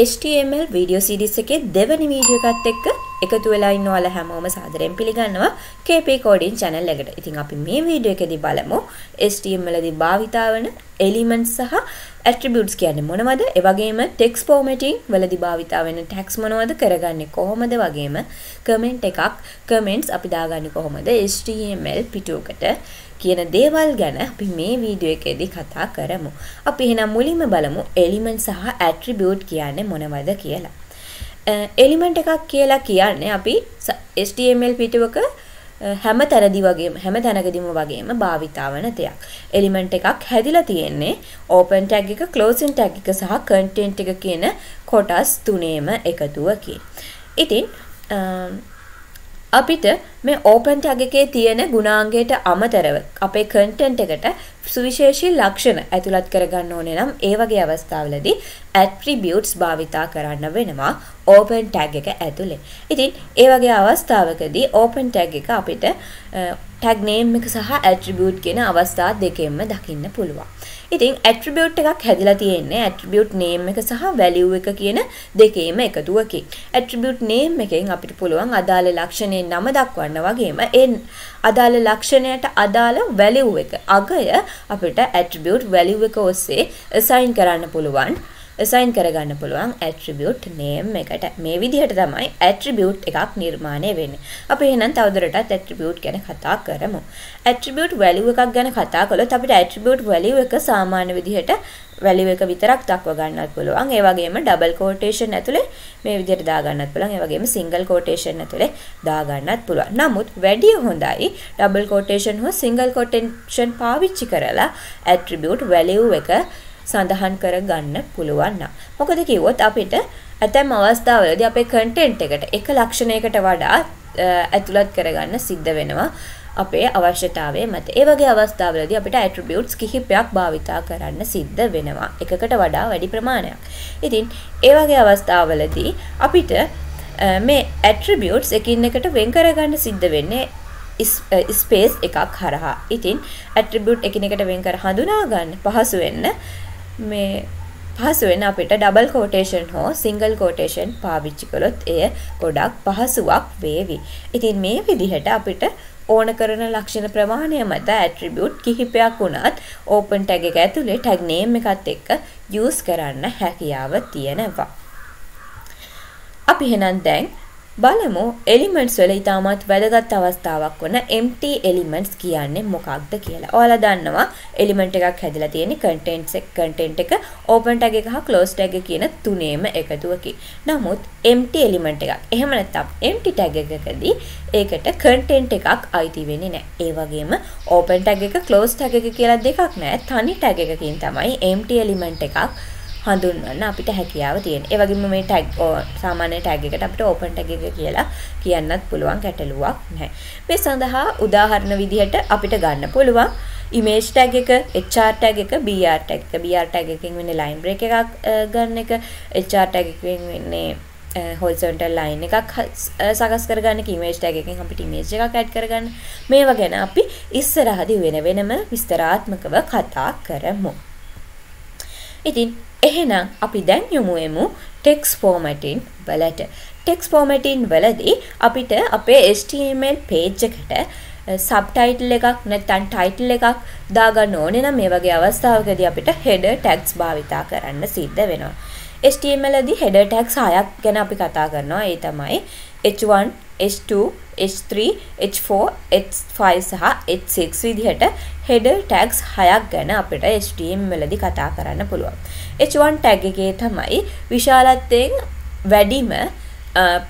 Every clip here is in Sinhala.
HTML වීඩියෝ සීරීස් එකේ දෙවැනි වීඩියෝ එකත් එක්ක එකතු වෙලා ඉන්න ඔයාලා හැමෝම සාදරයෙන් පිළිගන්නවා. KP Coding channel එකට. ඉතින් අපි මේ වීඩියෝ එකේදී බලමු. HTML දී භාවිතා වන elements සහ attributes කියන්නේ මොනවද? ඒ වගේම text formatting වලදී භාවිතා වෙන tags මොනවද? කරගන්නේ කොහොමද වගේම comment එකක්. Comments අපි දාගන්නේ කොහොමද? HTML පිටුවකට. කියන දේවල් ගැන අපි මේ වීඩියෝ එකේදී කතා කරමු. අපි එහෙනම් මුලින්ම බලමු element සහ attribute කියන්නේ මොනවද කියලා. එලිමන්ට් එකක් කියලා කියන්නේ අපි HTML පිටුවක හැම තැනදි වගේම හැම තැනකදීම වගේම භාවිතා වන දෙයක්. එලිමන්ට් එකක් හැදිලා තියෙන්නේ open tag එක, closing tag එක සහ content එක කියන කොටස් තුනේම එකතුවකින්. ඉතින් අපිට මේ ඕපන් ටැග් එකේ තියෙන ගුණාංගයට අමතරව අපේ කන්ටෙන්ට් එකට සුවිශේෂී ලක්ෂණ ඇතුළත් කරගන්න ඕනේ නම් ඒ වගේ අවස්ථාවලදී ඇට්‍රිබියුට්ස් භාවිතා කරන්න වෙනවා ඕපන් ටැග් එක ඇතුලේ. ඉතින් ඒ වගේ අවස්ථාවකදී ඕපන් ටැග් එක අපිට ටැග් නේම් එක සහ ඇට්‍රිබියුට් කියන අවස්ථා දෙකෙන්ම දකින්න පුළුවන්. ඉතින් ඇට්‍රිබියුට් එකක් හැදිලා තියෙන්නේ ඇට්‍රිබියුට් නේම් එක සහ වැලියු එක කියන දෙකේම එකතුවකින්. ඇට්‍රිබියුට් නේම් එකෙන් අපිට පුළුවන් අදාළ ලක්ෂණේ නම දක්වන්න වගේම ඒ අදාළ ලක්ෂණයට අදාළ වැලියු එක අගය අපිට ඇට්‍රිබියුට් වැලියු එක ඔස්සේ assign කරන්න පුළුවන්. Assign කරගන්න පුළුවන් attribute name එකට. මේ විදිහට තමයි attribute එකක් නිර්මාණය වෙන්නේ. අපි එහෙනම් තවදුරටත් attribute ගැන කතා කරමු. attribute value එකක් ගැන කතා කළොත් අපිට attribute value එක සාමාන්‍ය විදිහට value එක විතරක් දක්ව ගන්නත් පුළුවන්. ඒ වගේම double quotation ඇතුලේ මේ විදිහට දා ගන්නත් පුළුවන්. ඒ වගේම single quotation ඇතුලේ දා ගන්නත් පුළුවන්. නමුත් වැඩි හොඳයි double quotation හෝ single quotation පාවිච්චි කරලා attribute value එක සඳහන් කරගන්න පුළුවන් නම්. මොකද කිව්වොත් අපිට ඇතැම් අවස්ථාවලදී අපේ කන්ටෙන්ට් එකට එක ලක්ෂණයකට වඩා ඇතුළත් කරගන්න සිද්ධ වෙනවා. අපේ අවශ්‍යතාවය මත. ඒ වගේ අවස්ථාවලදී අපිට ඇට්‍රිබියුට්ස් කිහිපයක් භාවිතා කරන්න සිද්ධ වෙනවා. එකකට වඩා වැඩි ප්‍රමාණයක්. ඉතින් ඒ වගේ අවස්ථාවලදී අපිට මේ ඇට්‍රිබියුට්ස් එකින් එකට වෙන් කරගන්න සිද්ධ වෙන්නේ ස්පේස් එකක් හරහා. ඉතින් ඇට්‍රිබියුට් එකිනෙකට වෙන් කර හඳුනා ගන්න පහසු වෙන්න මේ පහසු වෙන අපිට ඩබල් කෝටේෂන් හෝ සිංගල් කෝටේෂන් පාවිච්චි කළොත් එය ගොඩක් පහසුවක් වේවි. ඉතින් මේ විදිහට අපිට ඕන කරන ලක්ෂණ ප්‍රමාණය මත ඇට්‍රිබියුට් කිහිපයක් වුණත් ඕපන් ටැග් එක ඇතුලේ ටැග් නේම් එකත් එක්ක යූස් කරන්න හැකියාව තියෙනවා. අපි එහෙනම් දැන් බලමු එලිමෙන්ට්ස් වල ඉතාමත් වැදගත් අවස්ථාවක් වන empty elements කියන්නේ මොකක්ද කියලා. ඔයාලා දන්නවා එලිමෙන්ට් එකක් හැදිලා තියෙන්නේ contents එක content එක open tag එක හා close tag එක කියන තුනේම එකතුවකින්. නමුත් empty element එකක්. එහෙම නැත්නම් empty tag එකකදී ඒකට content එකක් අයිති වෙන්නේ නැහැ. ඒ වගේම open tag එක close tag එක කියලා දෙකක් නැහැ. තනි tag එකකින් තමයි empty element එකක් හඳුන්වන්න අපිට හැකියාව තියෙන. ඒ වගේම මේ ටැග් සාමාන්‍ය ටැග් එකට අපිට ඕපන් ටැග් එක කියලා කියන්නත් පුළුවන් ගැටලුවක් නැහැ. මේ සඳහා උදාහරණ විදිහට අපිට ගන්න පුළුවන් ඉමේජ් ටැග් එක, HR ටැග් එක, BR ටැග් එක. BR ටැග් එකකින් වෙන්නේ ලයින් බ්‍රේක් එකක් ගන්න එක. HR ටැග් එකකින් වෙන්නේ හොල්සන්ටල් ලයින් එකක් සකස් කරගන්න ඉමේජ් ටැග් එකෙන් අපිට ඉමේජ් එකක් ඇඩ් කරගන්න මේවා ගැන අපි ඉස්සරහදී වෙන වෙනම විස්තරාත්මකව කතා කරමු. ඉතින් එහෙනම් අපි දැන් යමු එමු text formatting වලට. text formatting වලදී අපිට අපේ HTML page එකට සබ්ටයිටල් එකක් නැත්නම් ටයිටල් එකක් දාගන්න ඕනේ නම් මේ වගේ අවස්ථාවකදී අපිට header tags භාවිතා කරන්න සිද්ධ වෙනවා. HTML දී header tags හයක් ගැන අපි කතා කරනවා. ඒ තමයි h1, h2, h3, h4, h5 සහ h6 විදිහට header tags හයක් ගැන අපිට HTML දී කතා කරන්න පුළුවන්. H1 tag එකේ තමයි විශාලත්වයෙන් වැඩිම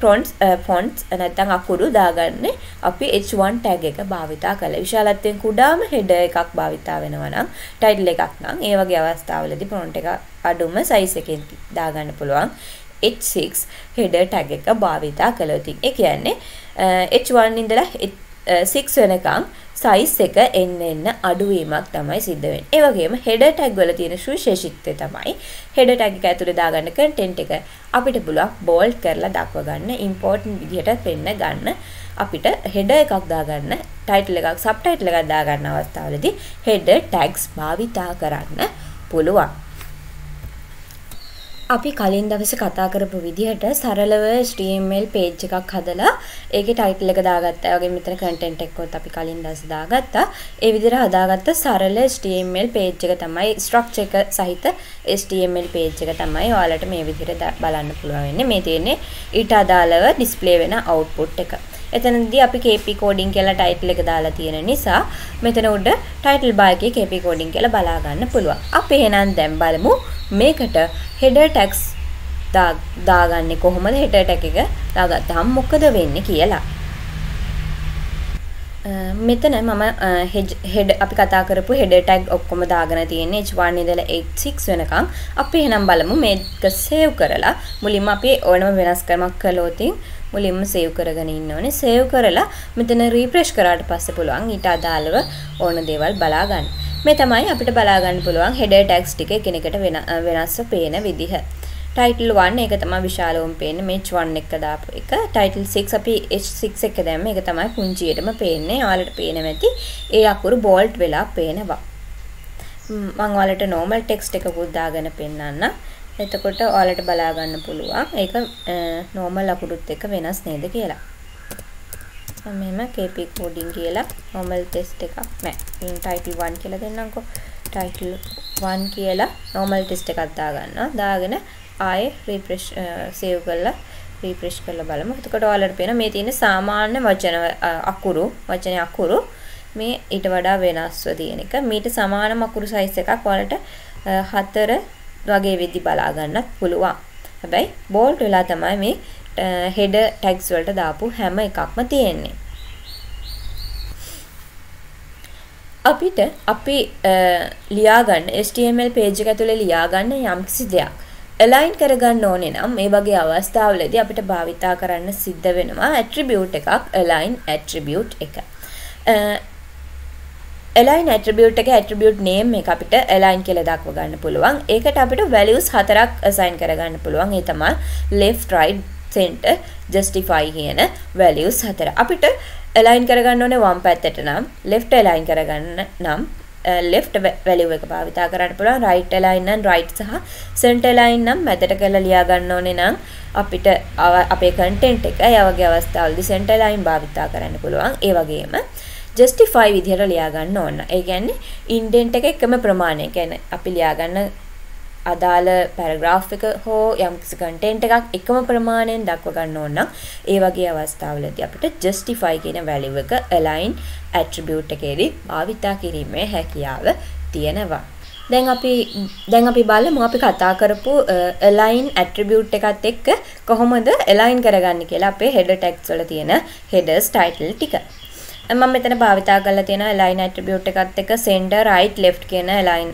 ප්‍රොන්ට්ස් ෆොන්ට්ස් නැත්නම් අකුරු දාගන්නේ අපි H1 tag එක භාවිතා කළා. විශාලත්වයෙන් කුඩාම header එකක් භාවිතා වෙනවා නම් title එකක් නම් ඒ වගේ අවස්ථාවලදී prompt එක අඩුම size එකෙන් දාගන්න පුළුවන්. H6 header tag එක භාවිතා කළොත් ඒ කියන්නේ uh, H1 ඉඳලා uh, 6 වෙනකන් සයිස් එක එන්න එන්න අඩුවීමක් තමයි සිද්ධ වෙන්නේ. ඒ වගේම header tag වල තියෙන සුවිශේෂීත්වය තමයි header tag එක ඇතුලේ දාගන්න content එක අපිට පුළුවන් bold කරලා දක්ව ගන්න important විදිහට පෙන්න ගන්න අපිට header එකක් දාගන්න title එකක් subtitle එකක් දාගන්න අවස්ථාවලදී header tags භාවිතා කරන්න පුළුවන්. අපි කලින් දවසේ කතා කරපු විදිහට සරලව HTML page එකක් හදලා ඒකේ title එක දාගත්තා. ඒ වගේම මෙතන content එකකොත් අපි කලින් දවසේ දාගත්තා. ඒ විදිහට හදාගත්ත සරල HTML page එක තමයි structure එක සහිත HTML page එක තමයි ඔයාලට මේ විදිහට බලන්න පුළුවන් වෙන්නේ. මේ තියෙන්නේ ඊට අදාළව display වෙන output එක. එතනදී අපි KP coding කියලා title එක දාලා තියෙන නිසා මෙතන උඩ title bar එකේ KP coding කියලා බලා ගන්න පුළුවන්. අපි එහෙනම් දැන් බලමු මේකට හෙඩර් ටැක්ස් දාගන්නේ කොහොමද හෙඩර් ටැග් එක දාගත්තාම මොකද වෙන්නේ කියලා. මෙතන මම හෙඩ් අපි කතා කරපු හෙඩර් ටැග් ඔක්කොම දාගෙන තියෙන්නේ H1 ඉඳලා H6 වෙනකන්. අපි එහෙනම් බලමු මේක සේව් කරලා මුලින්ම අපි ඕනම වෙනස්කමක් කළොත් මුලින්ම සේව් කරගෙන ඉන්න ඕනේ. සේව් කරලා මෙතන රීෆ්‍රෙෂ් කරාට පස්සේ පුළුවන් ඊට අදාළව ඕන දේවල් බලා ගන්න. මේ තමයි අපිට බලාගන්න පුළුවන් හෙඩර් ටැග්ස් ටික එකිනෙකට වෙනස්ව පේන විදිහ. ටයිටල් 1 ඒක තමයි විශාලවම පේන්නේ මේ H1 එක දාපු එක. ටයිටල් 6 අපි H6 එක දැම්ම ඒක තමයි පුංචියටම පේන්නේ. ඔයාලට පේනවා ඇති. ඒ අකුරු බෝල්ට් වෙලා පේනවා. මම ඔයාලට normal text එකකුත් දාගෙන පෙන්නන්න. එතකොට ඔයාලට බලා ගන්න පුළුවන්. ඒක normal අකුරුත් එක්ක වෙනස් නේද කියලා. මෙහෙම KP coding කියලා normal test එකක් නෑ. ඉතින් title 1 කියලා දෙන්නම්කෝ. title 1 කියලා normal test එකක් දාගන්නවා. දාගෙන ආයේ refresh save කරලා refresh කරලා බලමු. එතකොට ඔයාලට පේන මේ තියෙන සාමාන්‍ය වචන අකුරු වචනේ අකුරු මේ ඊට වඩා වෙනස්ව තියෙන එක. මීට සමානම අකුරු size එකක් ඔයාලට හතර වගේ වෙද්දි බලා ගන්නත් පුළුවන්. හැබැයි bold වෙලා තමයි මේ හෙඩ ටැග්ස් වලට දාපු හැම එකක්ම තියෙන්නේ. අපිට අපි ලියාගන්න HTML page එක ඇතුලේ ලියාගන්න යම්කිසි දෙයක් align කරගන්න ඕනේ නම් මේ වගේ අවස්ථාවලදී අපිට භාවිතා කරන්න සිද්ධ වෙනවා attribute එකක් align attribute එක. align attribute එක attribute name එක අපිට align කියලා දක්ව ගන්න පුළුවන්. ඒකට අපිට values හතරක් assign කරගන්න පුළුවන්. ඒ තමයි left right center justify කියන values හතර. අපිට align කරගන්න ඕනේ වම් පැත්තට නම් left align කරගන්න නම් left value එක භාවිතා කරන්න පුළුවන් right align නම් right සහ center align නම් මැදට කරලා ලියා ගන්න ඕනේ නම් අපිට අපේ content එක ඒ වගේ අවස්ථාවලදී center align භාවිතා කරන්න පුළුවන් ඒ වගේම justify විදිහට ලියා ගන්න ඕන. ඒ කියන්නේ indent එක එකම ප්‍රමාණය. කියන්නේ අපි ලියා ගන්න අදාළ පැරග්‍රාෆ් එක හෝ යම්කිසි කන්ටෙන්ට් එකක් එකම ප්‍රමාණයෙන් දක්ව ගන්න ඕන නම් ඒ වගේ අවස්ථාවලදී අපිට justify කියන value එක align attribute එකේදී භාවිතා කිරීමේ හැකියාව තියෙනවා. දැන් අපි දැන් අපි බලමු අපි කතා කරපු align attribute එකත් එක්ක කොහොමද align කරගන්නේ කියලා අපේ header tags වල තියෙන headers title ටික. මම මෙතන භාවිතා කරලා තියෙන align attribute එකත් එක්ක center right left කියන align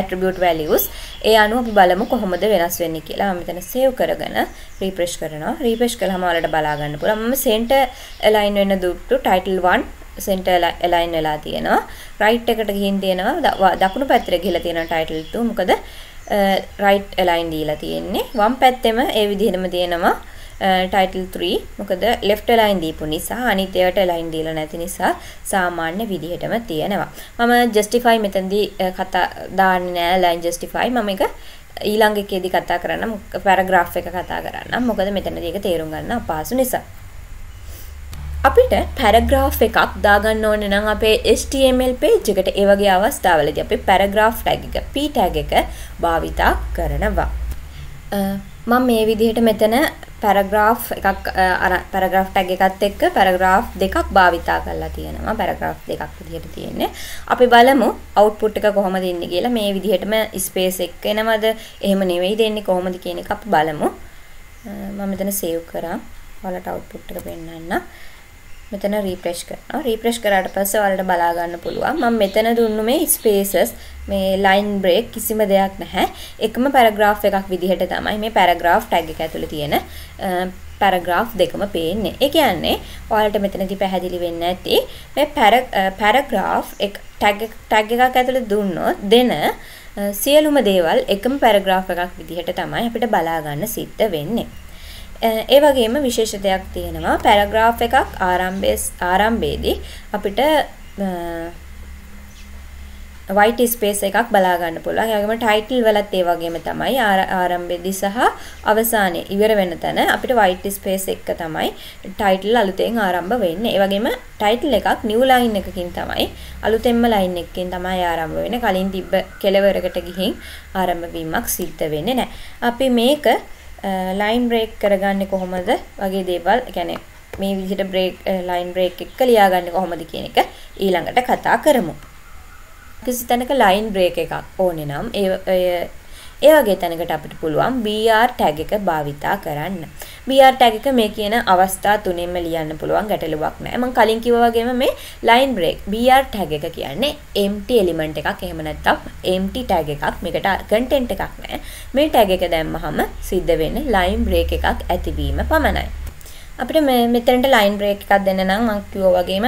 attribute values ඒ අනුව අපි බලමු කොහොමද වෙනස් වෙන්නේ කියලා. මම මෙතන save කරගෙන refresh කරනවා. refresh කළාම ඔයාලට බලා ගන්න පුළුවන්. මම center align වෙන දුට්ටු title 1 center align වෙලා තියෙනවා. right එකට ගිහින් තියෙනවා දකුණු පැත්තට ගිහිලා තියෙනවා title 2. මොකද right align දීලා තියෙන්නේ. වම් පැත්තෙම ඒ විදිහටම තියෙනවා Uh, ටයිටල් 3 මොකද left align දීපු නිසා අනිත් ඒවාට align දීලා නැති නිසා සාමාන්‍ය විදිහටම තියෙනවා. මම justify මෙතනදී uh, කතා දාන්නේ නෑ align justify මම එක ඊළඟ එකේදී කතා කරන්න paragraph එක කතා කරන්න. මොකද මෙතනදී ඒක තේරුම් ගන්න අපහසු නිසා. අපිට පැරග්‍රාෆ් එකක් දාගන්න ඕනේ නම් අපේ HTML page එකට ඒ වගේ අවස්ථාවලදී අපි paragraph tag එක p tag එක භාවිතා කරනවා. Uh, මම මේ විදිහට මෙතන පැරග්‍රාෆ් එකක් පැරග්‍රාෆ් ටැග් එකත් එක්ක පැරග්‍රාෆ් දෙකක් භාවිතා කරලා තියෙනවා. පැරග්‍රාෆ් දෙකක් විදිහට තියෙන්නේ. අපි බලමු අවුට්පුට් එක කොහොමද ඉන්නේ කියලා. මේ විදිහටම ස්පේස් එක එනවද? එහෙම නෙවෙයි දෙන්නේ. කොහොමද කියන එක අපි බලමු. මම මෙතන සේව් කරා. ඔයාලට අවුට්පුට් එක පෙන්නන්න මෙතන රීෆ්‍රෙෂ් කරනවා. රීෆ්‍රෙෂ් කරාට පස්සේ ඔයාලට බලා ගන්න පුළුවන්. මම මෙතන දුන්නු මේ ස්පේසස් මේ ලයින් බ්‍රේක් කිසිම දෙයක් නැහැ. එකම පැරග්‍රාෆ් එකක් විදිහට තමයි මේ පැරග්‍රාෆ් ටැග් එක ඇතුලේ තියෙන පැරග්‍රාෆ් දෙකම පේන්නේ. ඒ කියන්නේ ඔයාලට මෙතනදී පැහැදිලි වෙන්න ඇති මේ පැරග්‍රාෆ් එක ටැග් ටැග් එකක් ඇතුලේ දුන්නොත් දෙන සියලුම දේවල් එකම පැරග්‍රාෆ් එකක් විදිහට තමයි අපිට බලා ගන්න සිද්ධ වෙන්නේ. ඒ වගේම විශේෂ දෙයක් තියෙනවා පැරග්‍රාෆ් එකක් ආරම්භයේ ආරම්භයේදී අපිට white space එකක් බලා ගන්න පුළුවන්. ඒ වගේම title වලත් ඒ වගේම තමයි ආරම්භයේදී සහ අවසානයේ ඉවර වෙන තැන අපිට white space එක තමයි title අලුතෙන් ආරම්භ වෙන්නේ. ඒ වගේම title එකක් new line එකකින් තමයි අලුතෙන්ම line එකකින් තමයි ආරම්භ වෙන්නේ. කලින් තිබ්බ කෙලවරකට ගිහින් ආරම්භ වීමක් සිද්ධ වෙන්නේ නැහැ. අපි මේක line break කරගන්නේ කොහොමද වගේ දේවල්, يعني මේ විදිහට break line break එක ලියාගන්නේ කොහොමද කියන එක ඊළඟට කතා කරමු. කිසි තැනක ලයින් බ්‍රේක් එකක් ඕනේ නම් ඒ ඒ වගේ තැනකට අපිට පුළුවන් BR tag එක භාවිතා කරන්න. BR tag එක මේ කියන අවස්ථා තුනෙන්ම ලියන්න පුළුවන් ගැටලුවක් නැහැ. මම කලින් කිව්වා වගේම මේ line break BR tag එක කියන්නේ empty element එකක්. එහෙම නැත්නම් empty tag එකක්. මේකට content එකක් නැහැ. මේ tag එක දැම්මහම සිද්ධ වෙන්නේ line break එකක් ඇතිවීම පමණයි. අපිට මෙතනට line break එකක් දෙන්න නම් මම කිව්වා වගේම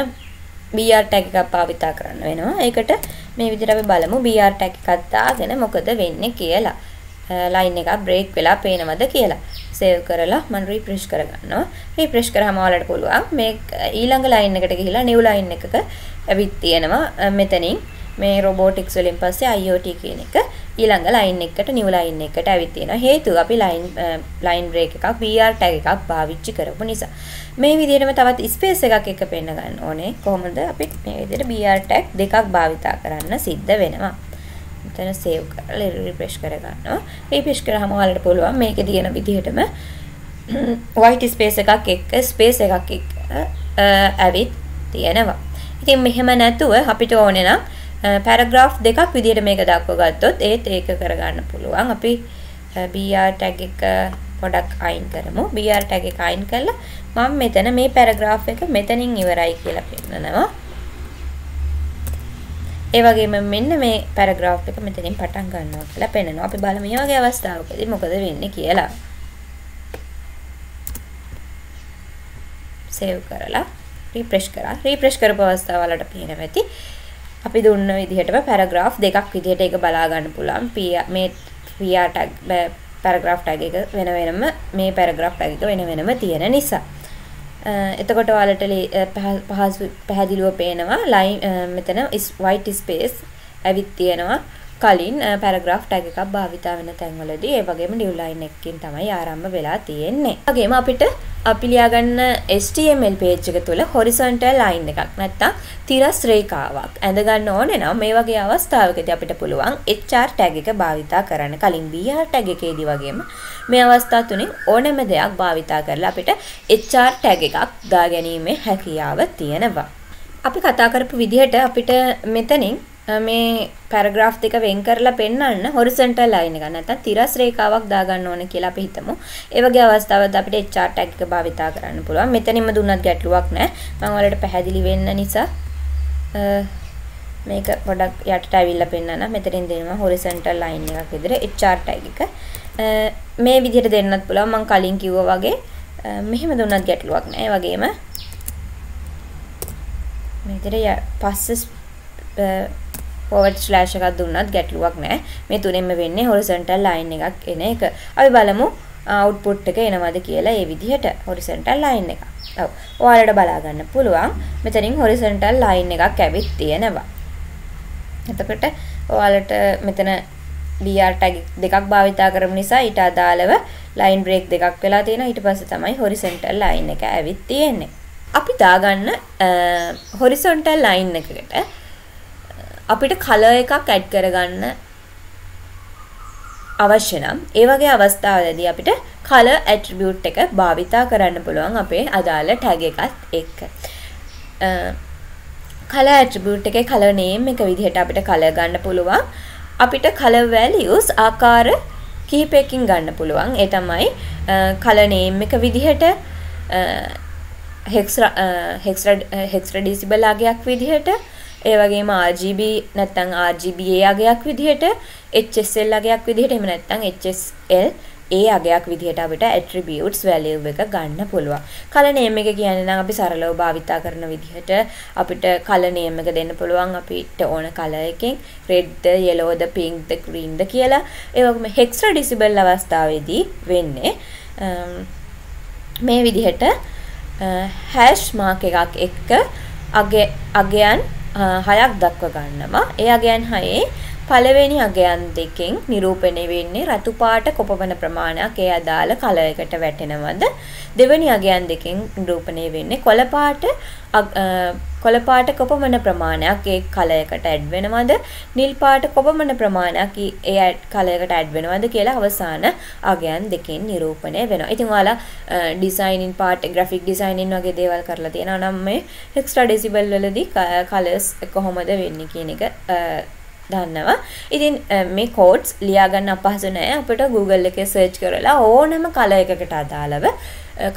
BR tag එකක් භාවිතා කරන්න වෙනවා. ඒකට මේ විදිහට අපි බලමු BR tag එකක් දාගෙන මොකද වෙන්නේ කියලා. ලයින් එකක් බ්‍රේක් වෙලා පේනවද කියලා. සේව් කරලා මම රිෆ්‍රෙෂ් කරගන්නවා. රිෆ්‍රෙෂ් කරාම ඔයාලට පුළුවන් මේ ඊළඟ ලයින් එකට ගිහිලා නිව් ලයින් එකක ඇවිත් තියෙනවා මෙතනින් මේ රොබෝටික්ස් වලින් පස්සේ IoT කියන එක ඊළඟ ලයින් එකකට නිව් ලයින් එකකට ඇවිත් තියෙනවා. හේතුව අපි ලයින් ලයින් බ්‍රේක් එකක් VR tag එකක් පාවිච්චි කරපු නිසා. මේ විදිහටම තවත් ස්පේස් එකක් එක පෙන්න ගන්න ඕනේ. කොහොමද අපි මේ විදිහට BR tag දෙකක් භාවිතා කරන්න සිද්ධ වෙනවා. මෙතන සේව් කරලා රිෆ්‍රෙෂ් කරගන්නවා. රිෆ්‍රෙෂ් කරාම ඔයාලට පුළුවන් මේකේ තියෙන විදිහටම white space එකක් එක්ක space එකක් එක්ක ඇවිත් තියෙනවා. ඉතින් මෙහෙම නැතුව අපිට ඕනේ නම් පැරග්‍රාෆ් දෙකක් විදිහට මේක දක්ව ගත්තොත් ඒත් ඒක කරගන්න පුළුවන්. අපි BR tag එක පොඩක් අයින් කරමු. BR tag එක අයින් කරලා මම මෙතන මේ පැරග්‍රාෆ් එක මෙතනින් ඉවරයි කියලා පෙන්නනවා. ඒ වගේම මෙන්න මේ පැරග්‍රාෆ් එක මෙතනින් පටන් ගන්නවා කියලා පෙන්නනවා. අපි බලමු මේ වගේ අවස්ථාවකදී මොකද වෙන්නේ කියලා. සේව් කරලා රිෆ්‍රෙෂ් කරා. රිෆ්‍රෙෂ් කරපු අවස්ථාවලට පේනවා ඇති. අපි දුන්න විදිහටම පැරග්‍රාෆ් දෙකක් විදිහට ඒක බලා ගන්න පුළුවන්. මේ PR tag පැරග්‍රාෆ් ටැග් එක වෙන වෙනම මේ පැරග්‍රාෆ් ටැග් එක වෙන වෙනම තියෙන නිසා. එතකොට ඔයාලට පහසු පැහැදිලිව පේනවා ලයින් මෙතන white space ඇවිත් තියෙනවා කලින් පැරග්‍රාෆ් ටැග එකක් භාවිතා වෙන තැන්වලදී ඒ වගේම නිව්ලයින් එකකින් තමයි ආරම්භ වෙලා තියෙන්නේ. වගේම අපිට අපි ලියාගන්න HTML page එක තුල horizontal line එකක් නැත්තම් තිරස් රේඛාවක් ඇඳ ගන්න ඕනේ නම් මේ වගේ අවස්ථාවකදී අපිට පුළුවන් HR tag එක භාවිතා කරන්න. කලින් BR tag එකේදී වගේම මේ අවස්ථා තුنين ඕනෑම දෙයක් භාවිතා කරලා අපිට HR tag එකක් දාගැනීමේ හැකියාව තියෙනවා. අපි කතා කරපු විදිහට අපිට මෙතනින් මේ පැරග්‍රාෆ් දෙක වෙන් කරලා පෙන්වන්න හොරිසොන්ටල් ලයින් එක නැත්නම් තිරස් රේඛාවක් දාගන්න ඕන කියලා අපි හිතමු. ඒ වගේ අවස්ථාවකදී අපිට HR tag එක භාවිතා කරන්න පුළුවන්. මෙතනින්ම දුන්නත් ගැටලුවක් නැහැ. මම ඔයාලට පැහැදිලි වෙන්න නිසා මේක පොඩක් යටට ඇවිල්ලා පෙන්නන්න. මෙතනින් දෙනවා හොරිසොන්ටල් ලයින් එකක් විදිහට HR tag එක. මේ විදිහට දෙන්නත් පුළුවන්. මම කලින් කිව්වා වගේ මෙහෙම දුන්නත් ගැටලුවක් නැහැ. ඒ වගේම මේ විදිහට පස්සේ forward slash එකක් දුන්නත් ගැටලුවක් නැහැ. මේ තුනෙන්ම වෙන්නේ horizontal line එකක් එන එක. අපි බලමු output එක එනවද කියලා ඒ විදිහට horizontal line එකක්. ඔව්. ඔයාලට බලා ගන්න පුළුවන්. මෙතනින් horizontal line එකක් ඇවිත් තියෙනවා. එතකොට ඔයාලට මෙතන BR tag දෙකක් භාවිතා කරමු නිසා ඊට අදාළව line break දෙකක් වෙලා තියෙනවා. ඊට පස්සේ තමයි horizontal line එක ඇවිත් තියෙන්නේ. අපි දාගන්න horizontal line එකකට අපිට කලර් එකක් ඇඩ් කරගන්න අවශ්‍ය නම් ඒ වගේ අවස්ථාවලදී අපිට color attribute එක භාවිතා කරන්න පුළුවන් අපේ අදාළ tag එකත් එක්ක. color attribute එකේ color name එක විදිහට අපිට color ගන්න පුළුවන්. අපිට color values ආකාර කිහිපයකින් ගන්න පුළුවන්. ඒ තමයි color name එක විදිහට hexa hexa hexadecimal අගයක් විදිහට ඒ වගේම RGB නැත්නම් RGBA අගයක් විදිහට HSL අගයක් විදිහට එහෙම නැත්නම් HSL ඒ අගයක් විදිහට අපිට attributes value එක ගන්න පුළුවන්. color name එක කියන්නේ නම් අපි සරලව භාවිතා කරන විදිහට අපිට color name එක දෙන්න පුළුවන් අපිට ඕන color එකෙන් red ද yellow ද pink ද green ද කියලා. ඒ වගේම hexadecimal අවස්ථාවේදී වෙන්නේ um, මේ විදිහට uh, hash mark එකක් එක්ක අගයන් හයක් දක්ව ගන්නවා. ඒ අගයන් හයේ පළවෙනි අගයන් දෙකෙන් නිරූපණය වෙන්නේ රතු පාට කොපමණ ප්‍රමාණයක් ඒ අදාළ කලයකට වැටෙනවද දෙවෙනි අගයන් දෙකෙන් නිරූපණය වෙන්නේ කොළ පාට කොළ පාට කොපමණ ප්‍රමාණයක් ඒ කලයකට ඇඩ් වෙනවද නිල් පාට කොපමණ ප්‍රමාණයක් ඒ කලයකට ඇඩ් වෙනවද කියලා අවසාන අගයන් දෙකෙන් නිරූපණය වෙනවා. ඉතින් ඔයාලා ඩිසයිනින් පාට් ග්‍රැෆික් ඩිසයිනින් වගේ දේවල් කරලා තියෙනවා නම් මේ එක්ස්ට්‍රා ඩෙසිබල් වලදී කලර්ස් කොහොමද වෙන්නේ කියන එක දන්නවා. ඉතින් මේ කෝඩ්ස් ලියාගන්න අපහසු නෑ. අපිට Google එකේ සර්ච් කරලා ඕනම කලර් එකකට අදාළව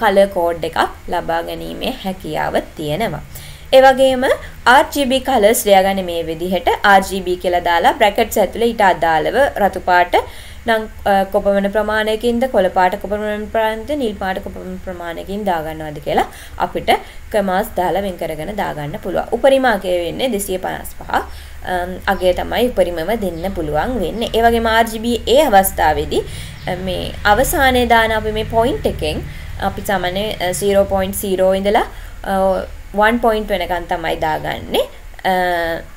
කලර් කෝඩ් එකක් ලබා ගැනීමේ හැකියාව තියෙනවා. ඒ වගේම RGB colors ලියාගන්නේ මේ විදිහට RGB කියලා දාලා brackets ඇතුලේ ඊට අදාළව රතු පාට නම් කොපමණ ප්‍රමාණයකින්ද කොළ පාට කොපමණ ප්‍රමාණයකින්ද නිල් පාට කොපමණ ප්‍රමාණයකින් දාගන්නවද කියලා අපිට කමාස් දාලා වෙන් කරගෙන දාගන්න පුළුවන්. උපරිම අගය වෙන්නේ 255. අගය තමයි උපරිමම දෙන්න පුළුවන් වෙන්නේ. ඒ වගේම RGB ඒ අවස්ථාවේදී මේ අවසානයේ දාන අපි මේ පොයින්ට් එකෙන් අපි සාමාන්‍ය 0.0 ඉඳලා 1 point වෙනකන් තමයි දාගන්නේ.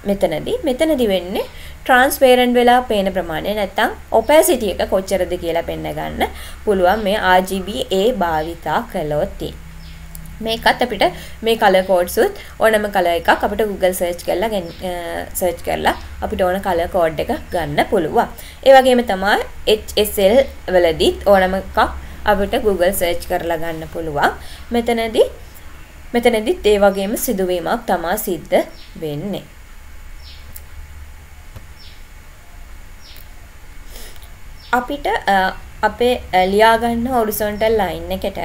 මෙතනදී මෙතනදී වෙන්නේ ට්‍රාන්ස්පේරන්ට් වෙලා පේන ප්‍රමාණය නැත්තම් ඔපැසිටි එක කොච්චරද කියලා පෙන්න ගන්න පුළුවන් මේ RGBA භාවිතා කළොත් මේකත් අපිට මේ කලර් කෝඩ්ස් උත් ඕනම කලර් එකක් අපිට Google search කරලා search කරලා අපිට ඕන කලර් කෝඩ් එක ගන්න පුළුවන්. ඒ වගේම තමයි HSL වලදීත් ඕනම එකක් අපිට Google search කරලා ගන්න පුළුවන්. මෙතනදී මෙතනදිත් ඒ වගේම සිදුවීමක් තමා සිද්ධ වෙන්නේ. අපිට අපේ ලියාගන්න හොරිසොන්ටල් ලයින් එකට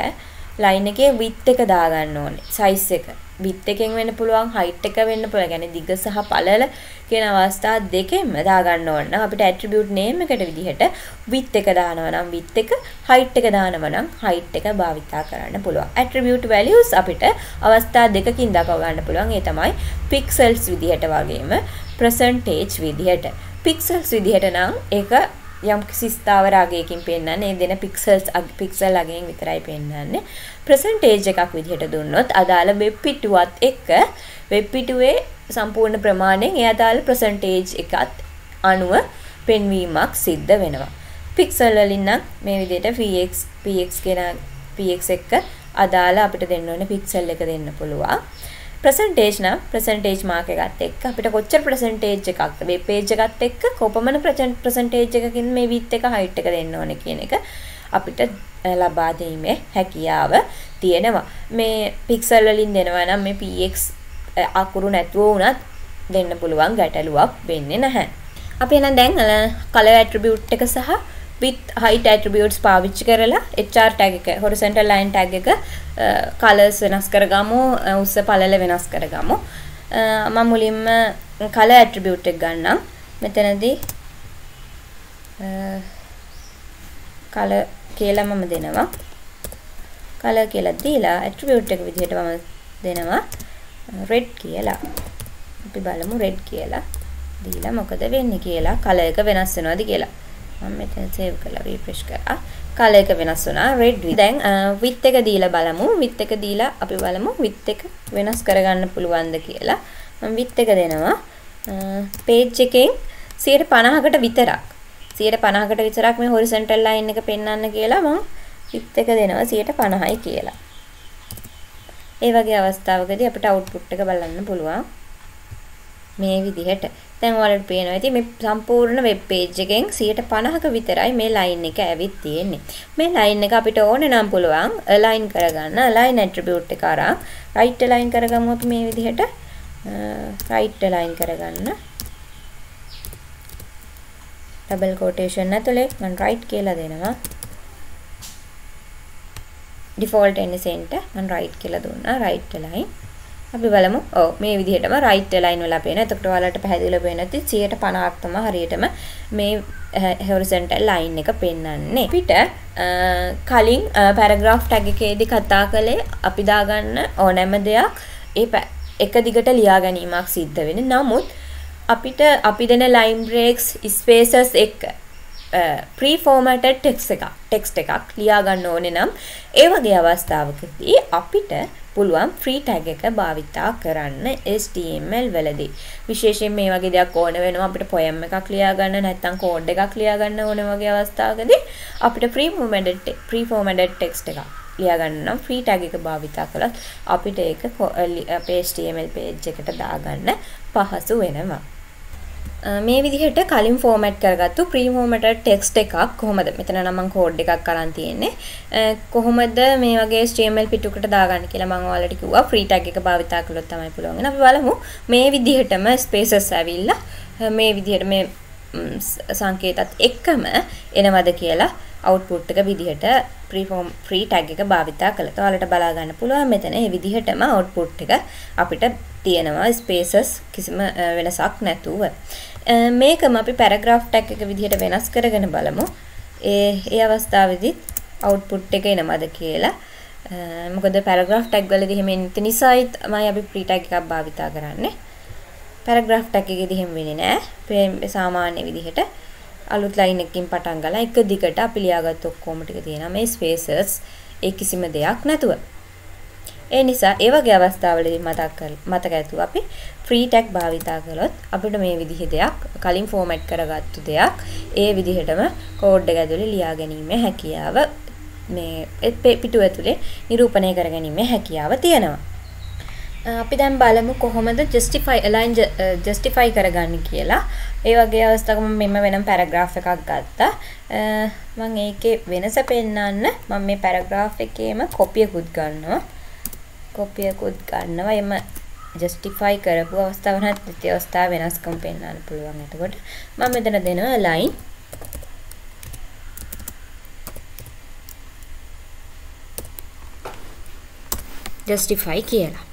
ලයින් එකේ විත් එක දාගන්න ඕනේ සයිස් එක. විත් එකෙන් වෙන්න පුළුවන් හයිට් එක වෙන්න පුළුවන්. يعني දිග සහ පළල කියන අවස්ථා දෙකෙන්ම දාගන්න ඕන. අපිට ඇට්‍රිබියුට් නේම් එකට විදිහට විත් එක දානවා නම් විත් එක, හයිට් එක දානවා නම් හයිට් එක භාවිතා කරන්න පුළුවන්. ඇට්‍රිබියුට් වැලියුස් අපිට අවස්ථා දෙකකින් දක්ව ගන්න පුළුවන්. ඒ තමයි පික්සල්ස් විදිහට වගේම ප්‍රසන්ටේජ් විදිහට. පික්සල්ස් විදිහට නම් ඒක යම් කිසි ස්ථාවරාගයකින් පෙන්වන්නේ ඒ දෙන පික්සල්ස් පික්සල් අගයෙන් විතරයි පෙන්වන්නේ ප්‍රසන්ටේජ් එකක් විදිහට දුන්නොත් අදාළ වෙබ් පිටුවත් එක්ක වෙබ් පිටුවේ සම්පූර්ණ ප්‍රමාණයෙන් ඒ අදාළ ප්‍රසන්ටේජ් එකත් අනුව පෙන්වීමක් සිද්ධ වෙනවා. පික්සල් වලින් නම් මේ විදිහට px px කියන px එක්ක අදාළ අපිට දෙන්න ඕනේ පික්සල් එක දෙන්න පුළුවන්. ප්‍රසන්ටේජ් නම් ප්‍රසන්ටේජ් මාක් එකත් එක්ක අපිට කොච්චර ප්‍රසන්ටේජ් එකක්ද මේ පේජ් එකත් එක්ක කොපමණ ප්‍රසන්ටේජ් එකකින් මේ විත් එක හයිට් එක දෙන්න ඕනේ කියන එක අපිට ලබා දීමේ හැකියාව තියෙනවා. මේ පික්සල් වලින් දෙනවා නම් මේ px අකුරු නැතුව වුණත් දෙන්න පුළුවන් ගැටලුවක් වෙන්නේ නැහැ. අපි එහෙනම් දැන් color attribute එක සහ with height attributes පාවිච්චි කරලා HR tag එක horizontal line tag එක colors වෙනස් කරගමු උස්ස පළල වෙනස් කරගමු. මම මුලින්ම color attribute එක ගන්නම්. මෙතනදී color කියලා මම දෙනවා. color කියලා දීලා attribute එක විදිහට මම දෙනවා. red කියලා. අපි බලමු red කියලා. දීලා මොකද වෙන්නේ කියලා. color එක වෙනස් වෙනවද කියලා. මම මෙතන සේව් කරලා රිෆ්‍රෙෂ් කරා. කලර් එක වෙනස් වුණා රෙඩ් දැන් විත් එක දීලා බලමු. විත් එක දීලා අපි බලමු විත් එක වෙනස් කරගන්න පුළුවන්ද කියලා. මම විත් එක දෙනවා. පේජ් එකෙන් 50කට විතරක් 50කට විතරක් මේ හොරිසොන්ටල් ලයින් එක පෙන්වන්න කියලා මම විත් එක දෙනවා 50යි කියලා. ඒ වගේ අවස්ථාවකදී අපිට අවුට්පුට් එක බලන්න පුළුවන්. මේ විදිහට. දැන් ඔයාලට පේනවා ඉතින් මේ සම්පූර්ණ වෙබ් පේජ් එකෙන් 150ක විතරයි මේ ලයින් එක ඇවිත් තියෙන්නේ. මේ ලයින් එක අපිට ඕනේ නම් පුළුවන් align කරගන්න. align attribute එක අරන් right align කරගමු අපි මේ විදිහට. right align කරගන්න. double quotation ඇතුලේ මම right කියලා දෙනවා. default any center මම right කියලා දුන්නා. right align අපි බලමු. ඔව් මේ විදිහටම right line වල පේන. එතකොට ඔයාලට පැහැදිලිව පේන ඇති 150ක් තමයි හරියටම මේ horizontal line එක පෙන්වන්නේ. අපිට කලින් paragraph tag එකේදී කතා කළේ අපි දාගන්න ඕනෑම දෙයක් ඒ එක දිගට ලියා ගැනීමක් සිද්ධ වෙන්නේ. නමුත් අපිට අපි දෙන line breaks spaces එක ප්‍රී ෆෝමටඩ් ටෙක්ස් එකක් ටෙක්ස්ට් එකක් ලියා ගන්න ඕනේ නම් ඒ වගේ අවස්ථාවකදී අපිට පුළුවන් ෆ්‍රී ටැග් එක භාවිතා කරන්න HTML වලදී. විශේෂයෙන් මේ වගේ දෙයක් ඕන වෙනවා අපිට පොයම් එකක් ලියා ගන්න නැත්නම් කෝඩ් එකක් ලියා ගන්න ඕන වගේ අවස්ථාවකදී අපිට ප්‍රී ෆෝමටඩ් ප්‍රී ෆෝමටඩ් ටෙක්ස්ට් එකක් ලියා ගන්න නම් ෆ්‍රී ටැග් එක භාවිතා කළත් අපිට ඒක අපේ HTML page එකට දාගන්න පහසු වෙනවා. මේ විදිහට කලින් ෆෝමැට් කරගත්තු ප්‍රී ෆෝමැටඩ් ටෙක්ස්ට් එකක් කොහොමද? මෙතන නම් මම කෝඩ් එකක් අරන් තියෙන්නේ. කොහොමද මේ වගේ HTML පිටුකට දාගන්න කියලා මම ඔයාලට කිව්වා. ෆ්‍රී ටැග් එක භාවිතා කළොත් තමයි පුළුවන් වෙන අපි බලමු. මේ විදිහටම ස්පේසස් ඇවිල්ලා මේ විදිහට මේ සංකේතත් එක්කම එනවද කියලා අවුට්පුට් එක විදිහට ප්‍රීෆෝම් ෆ්‍රී ටැග් එක භාවිතා කළා. ඔයාලට බලා ගන්න පුළුවන්. මෙතන මේ විදිහටම අවුට්පුට් එක අපිට තියෙනවා. ස්පේසස් කිසිම වෙනසක් නැතුව. මේකම අපි පැරග්‍රාෆ් ටැග් එක විදිහට වෙනස් කරගෙන බලමු. ඒ ඒ අවස්ථාවේදීත් අවුට්පුට් එක එනවද කියලා. මොකද පැරග්‍රාෆ් ටැග් වලදී එහෙම එන්න නිසායි තමයි අපි ප්‍රී ටැග් එකක් භාවිතා කරන්නේ. පැරග්‍රාෆ් ටැග් එකේදී එහෙම වෙන්නේ නැහැ. සාමාන්‍ය විදිහට අලුත් ලයින් එකකින් පටන් ගලා එක දිගට අපි ලියාගත්ත ඔක්කොම ටික තියෙනවා මේ ස්පේසස් ඒ කිසිම දෙයක් නැතුව. ඒ නිසා ඒ වගේ අවස්ථාවලදී මතක් මතක ඇතුව අපි ෆ්‍රී ටැග් භාවිතා කළොත් අපිට මේ විදිහ දෙයක් කලින් ෆෝමැට් කරගත්තු දෙයක් ඒ විදිහටම කෝඩ් එක ඇතුලේ ලියා ගැනීමේ හැකියාව මේ පිටුව ඇතුලේ නිරූපණය කර ගැනීමේ හැකියාව තියෙනවා. අපි දැන් බලමු කොහොමද ජස්ටිෆයි අලයින් ජස්ටිෆයි කරගන්න කියලා. ඒ වගේ අවස්ථාවක මම මෙන්න වෙනම පැරග්‍රාෆ් එකක් ගත්තා. මම ඒකේ වෙනස පෙන්වන්න මම මේ පැරග්‍රාෆ් එකේම කොපියකුත් ගන්නවා. කොපියකුත් ගන්නවා එම ජස්ටිෆයි කරපු අවස්ථාව නැත් දෙති අවස්ථාව වෙනස්කම් පෙන්වන්න පුළුවන්. එතකොට මම මෙතන දෙනවා ලයින් ජස්ටිෆයි කියලා.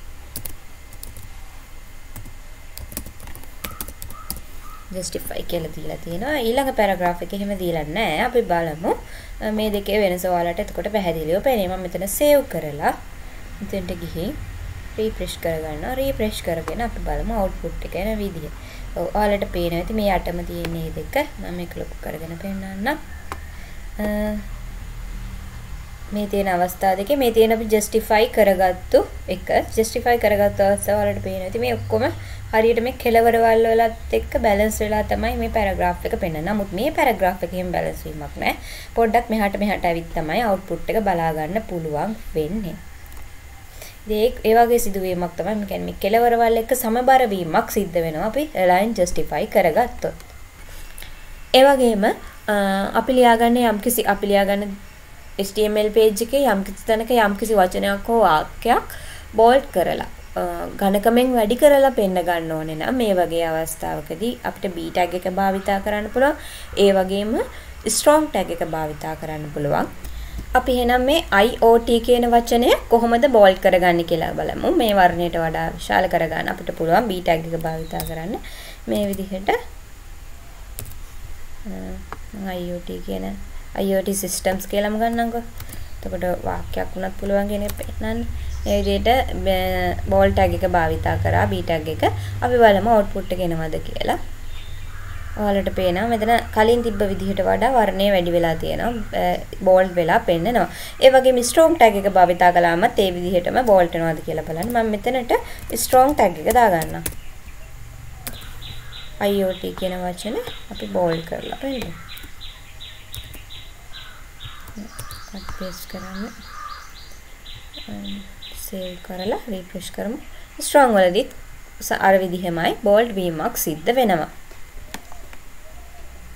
ජස්ටිෆයි කියලා දීලා තියෙනවා. ඊළඟ පැරග්‍රාෆ් එක එහෙම දීලා නැහැ. අපි බලමු. මේ දෙකේ වෙනස ඔයාලට එතකොට පැහැදිලිව පේනවා. මම මෙතන සේව් කරලා මෙතෙන්ට ගිහින් රීෆ්‍රෙෂ් කරගන්නවා රීෆ්‍රෙෂ් කරගෙන අපි බලමු අවුට්පුට් එක එන විදිය. ඔව් ඔයාලට පේනවා ඇති මේ යටම තියෙන මේ දෙක මම මේක ලොකු කරගෙන පෙන්නන්නම්. මේ තියෙන අවස්ථා දෙකේ මේ තියෙන අපි ජස්ටිෆයි කරගත්තු එක ජස්ටිෆයි කරගත්තු අවස්ථාව වලට පේනවා. ඉතින් මේ ඔක්කොම හරියට මේ කෙලවරවල් වලත් එක්ක බැලන්ස් වෙලා තමයි මේ පැරග්‍රාෆ් එක පෙන්වන්නේ. නමුත් මේ පැරග්‍රාෆ් එකෙන් බැලන්ස් වීමක් නැහැ. පොඩ්ඩක් මෙහාට මෙහාට ඇවිත් තමයි අවුට්පුට් එක බලා ගන්න පුළුවන් වෙන්නේ. ඒ ඒ වගේ සිදුවීමක් තමයි මේ කියන්නේ කෙලවරවල් එක්ක සමබර වීමක් සිද්ධ වෙනවා අපි align justify කරගත්තොත්. ඒ වගේම අපි ලියාගන්නේ යම්කිසි අපි ලියාගන්න HTML page එකේ යම්කිසි තැනක යම්කිසි වචනයක් හෝ වාක්‍යයක් bold කරලා ඝනකමෙන් වැඩි කරලා පෙන්න ගන්න ඕනේ නම් මේ වගේ අවස්ථාවකදී අපිට b tag එක භාවිතා කරන්න පුළුවන්. ඒ වගේම strong tag එක භාවිතා කරන්න පුළුවන්. අපි එහෙනම් මේ IoT කියන වචනය කොහොමද බෝල්ඩ් කරගන්නේ කියලා බලමු. මේ වර්ණයට වඩා විශාල කරගන්න අපිට පුළුවන් B tag එක භාවිතා කරන්න. මේ විදිහට IoT කියන IoT systems කියලාම ගන්නම්කෝ. එතකොට වාක්‍යයක් වුණත් පුළුවන් කියන එක පෙන්නන්න. ඒ විදිහට බෝල්ඩ් tag එක භාවිතා කරා B tag එක. අපි බලමු output එක එනවද කියලා. ඔයාලට පේනවා මෙතන කලින් තිබ්බ විදිහට වඩා වර්ණය වැඩි වෙලා තියෙනවා බෝල්ඩ් වෙලා පෙන්නනවා. ඒ වගේම ස්ට්‍රෝං ටැග් එක භාවිතා කළාමත් ඒ විදිහටම බෝල්ඩ් වෙනවද කියලා බලන්න. මම මෙතනට ස්ට්‍රෝං ටැග් එක දාගන්නම්. IoT කියන වචන අපි බෝල්ඩ් කරලා පෙන්නමු. අත් පේස්ට් කරන්න. Um, සේව් කරලා රිෆ්‍රෙෂ් කරමු. ස්ට්‍රෝං වලදීත් අර විදිහමයි බෝල්ඩ් වීමක් සිද්ධ වෙනවා.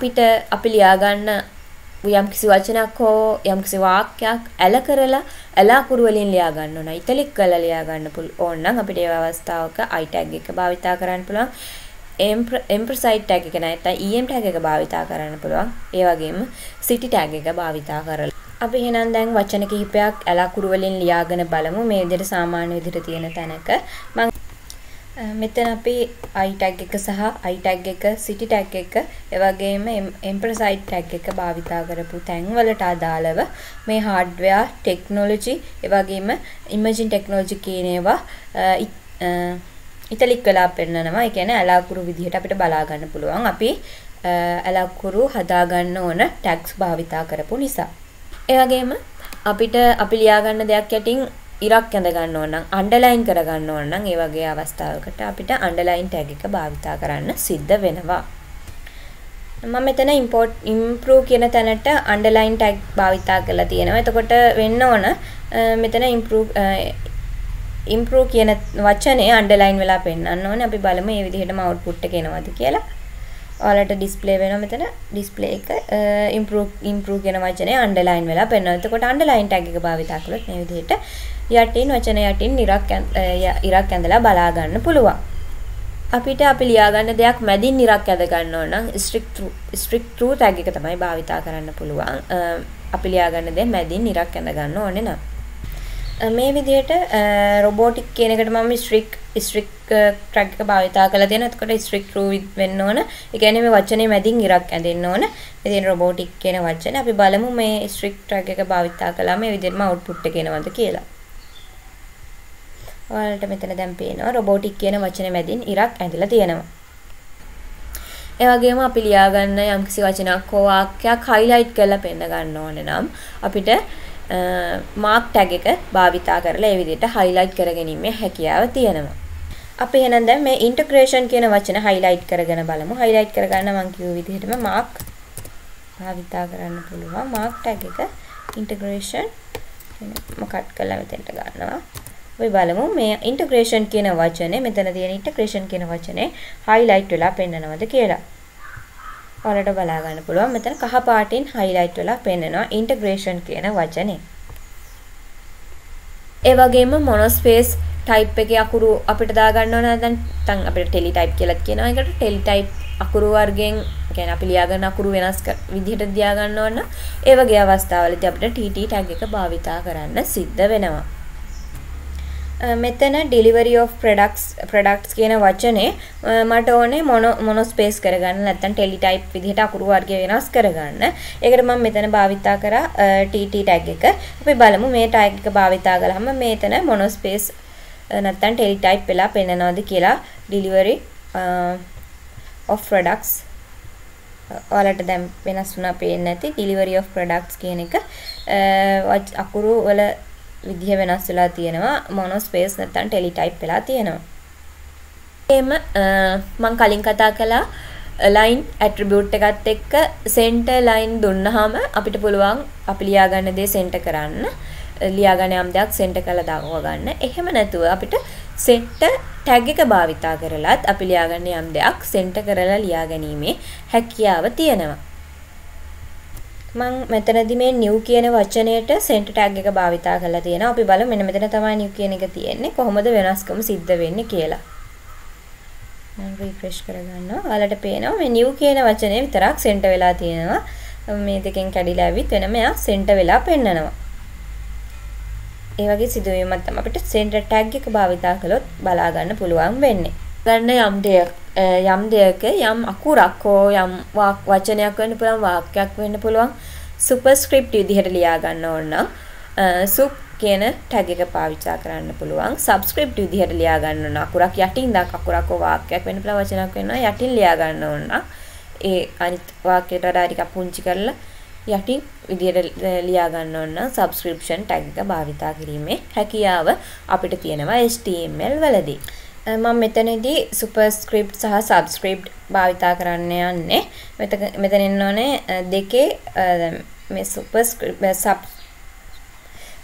පිට අපි ලියාගන්න යම්කිසි වචනයක් හෝ යම්කිසි වාක්‍යයක් ඇල කරලා ඇලාකුරු වලින් ලියා ගන්න ඕන. ඉතලික් කරලා ලියා ගන්න ඕන නම් අපිට ඒ අවස්ථාවක i tag එක භාවිතා කරන්න පුළුවන්. empressite tag එක නැත්නම් em tag එක භාවිතා කරන්න පුළුවන්. ඒ වගේම city tag එක භාවිතා කරලා අපි එහෙනම් දැන් වචන කිහිපයක් ඇලාකුරු වලින් ලියාගෙන බලමු මේ විදිහට සාමාන්‍ය විදිහට තියෙන තැනක මම මෙතන අපි i tag එක සහ i tag එක city tag එක එවැගේම empress i tag එක භාවිතා කරපු තැන්වලට අදාළව මේ hardware technology එවැගේම imaging technology කියන ඒවා ඉතලික් වෙලා පෙන්නනවා. ඒ කියන්නේ අලාකුරු විදිහට අපිට බලා ගන්න පුළුවන්. අපි ඇලක්කුරු හදාගන්න ඕන ටැක්ස් භාවිතා කරපු නිසා. ඒ වගේම අපිට අපි ලියාගන්න දෙයක් යටින් ඉරක් ඇඳ ගන්න ඕන නම් අන්ඩර්ලයින් කරගන්න ඕන නම් ඒ වගේ අවස්ථාවකට අපිට අන්ඩර්ලයින් ටැග් එක භාවිතා කරන්න සිද්ධ වෙනවා. මම මෙතන import improve කියන තැනට අන්ඩර්ලයින් ටැග් භාවිතා කරලා තියෙනවා. එතකොට වෙන්න ඕන මෙතන improve improve කියන වචනේ අන්ඩර්ලයින් වෙලා පෙන්වන්න ඕනේ. අපි බලමු මේ විදිහටම output එක එනවද කියලා. ඔයාලට ඩිස්ප්ලේ වෙනවා මෙතන ඩිස්ප්ලේ එක improve improve කියන වචනේ අන්ඩර්ලයින් වෙලා පෙන්වනවා. එතකොට අන්ඩර්ලයින් ටැග් එක භාවිතා කළොත් මේ විදිහට යටින් වචන යටින් ඉරක් ඉරක් ඇඳලා බලා ගන්න පුළුවන්. අපිට අපි ලියාගන්න දෙයක් මැදින් ඉරක් ඇඳ ගන්න ඕන නම් strict through strict through tag එක තමයි භාවිතා කරන්න පුළුවන්. අපි ලියාගන්න දේ මැදින් ඉරක් ඇඳ ගන්න ඕනේ නම්. මේ විදිහට රොබෝටික් කියන එකට මම ස්ට්‍රික් ස්ට්‍රික් ට්‍රැක් එක භාවිතා කරලා තියෙනවා. එතකොට ස්ට්‍රික් ට්‍රූ වෙන්න ඕන. ඒ කියන්නේ මේ වචනේ මැදින් ඉරක් ඇඳෙන්න ඕන. ඉතින් රොබෝටික් කියන වචනේ අපි බලමු මේ ස්ට්‍රික් ට්‍රැක් එක භාවිතා කළාම මේ විදිහටම අවුට්පුට් එක එනවද කියලා. ඔයාලට මෙතන දැන් පේනවා රොබෝටික් කියන වචනේ මැදින් ඉරක් ඇඳලා තියෙනවා. ඒ වගේම අපි ලියාගන්න යම්කිසි වචනයක් හෝ වාක්‍යයක් highlight කරලා පෙන්න ගන්න ඕනේ නම් අපිට මාක් ටැග් එක භාවිතා කරලා ඒ විදිහට highlight කරගැනීමේ හැකියාව තියෙනවා. අපි එහෙනම් දැන් මේ integration කියන වචන highlight කරගෙන බලමු. highlight කරගන්න මම කිව්ව විදිහටම mark භාවිතා කරන්න පුළුවන්. mark tag එක integration මම කට් කරලා මෙතෙන්ට ගන්නවා. අපි බලමු මේ integration කියන වචනේ මෙතන තියෙන integration කියන වචනේ highlight වෙලා පෙන්නනවද කියලා. ඔයාලට බලා ගන්න පුළුවන් මෙතන කහ පාටින් highlight වෙලා පෙන්නනවා integration කියන වචනේ. ඒ වගේම monospace type එකේ අකුරු අපිට දා ගන්න ඕන නැත්නම් නැත්නම් අපිට tele type කියලා කියනවා. ඒකට tele type අකුරු වර්ගයෙන් කියන්නේ අපි ලියා ගන්න අකුරු වෙනස් විදිහට තියා ගන්න ඕන. ඒ වගේ අවස්ථාවලදී අපිට TT tag එක භාවිතා කරන්න සිද්ධ වෙනවා. මෙතන delivery of products products කියන වචනේ මට ඕනේ මොනෝ මොනෝ ස්පේස් කරගන්න නැත්නම් ටෙලිටයිප් විදිහට අකුරු වර්ගය වෙනස් කරගන්න. ඒකට මම මෙතන භාවිතා කරා TT tag එක. අපි බලමු මේ tag එක භාවිතා කළාම මේතන මොනෝ ස්පේස් නැත්නම් ටෙලිටයිප් වෙලා පෙන්නනවද කියලා delivery of products ඔයාලට දැන් වෙනස් වුණා පේන්නේ නැති delivery of products කියන එක අකුරු වල විදිහ වෙනස් වෙලා තියෙනවා මොනෝ ස්පේස් නැත්නම් ටෙලි ටයිප් වෙලා තියෙනවා. එහෙම මම කලින් කතා කළා ලයින් ඇට්‍රිබියුට් එකත් එක්ක සෙන්ටර් ලයින් දුන්නාම අපිට පුළුවන් අපි ලියා ගන්න දේ සෙන්ටර් කරන්න. ලියා ගන්න යම් දෙයක් සෙන්ටර් කරලා දාගව ගන්න. එහෙම නැතුව අපිට සෙන්ටර් ටැග් එක භාවිතා කරලත් අපි ලියා ගන්න යම් දෙයක් සෙන්ටර් කරලා ලියා ගැනීමේ හැකියාව තියෙනවා. මම මෙතනදි මේ new කියන වචනයට center tag එක භාවිතා කරලා තියෙනවා. අපි බලමු මෙන්න මෙතන තමයි new කියන එක තියෙන්නේ. කොහොමද වෙනස්කම සිද්ධ වෙන්නේ කියලා. මම refresh කරගන්නවා. ඔයාලට පේනවා මේ new කියන වචනේ විතරක් center වෙලා තියෙනවා. මේ දෙකෙන් කැඩිලා ඇවිත් වෙනම එයා center වෙලා පෙන්නනවා. ඒ වගේ සිදුවීමක් තමයි අපිට center tag එක භාවිතා කළොත් බලා ගන්න පුළුවන් වෙන්නේ. ගන්න යම් දෙයක් Eh, යම් දෙයක යම් අකුරක් හෝ යම් වචනයක් වෙන්න පුළුවන් වාක්‍යයක් වෙන්න පුළුවන් සුපර්ස්ක්‍රිප්ට් විදිහට ලියා ගන්න ඕන නම් eh, සුප් කියන ටැග් එක පාවිච්චි කරන්න පුළුවන්. සබ්ස්ක්‍රිප්ට් විදිහට ලියා ගන්න ඕන අකුරක් යටින් දාක අකුරක් හෝ වාක්‍යයක් වෙන්න පුළුවන් වචනයක් වෙනවා යටින් ලියා ගන්න ඕන නම් ඒ අනිත් වාක්‍යයට වඩා ටිකක් පුංචි කරලා යටින් විදිහට ලියා ගන්න ඕන නම් සබ්ස්ක්‍රිප්ෂන් ටැග් එක භාවිතා කිරීමේ හැකියාව අපිට තියෙනවා HTML වලදී. මම මෙතනදී සුපර්ස්ක්‍රිප්ට් සහ සබ්ස්ක්‍රිප්ට් භාවිතා කරන්න යන්නේ. මෙතන ඉන්න ඕනේ දෙකේ මේ සුපර්ස්ක්‍රිප්ට් සබ්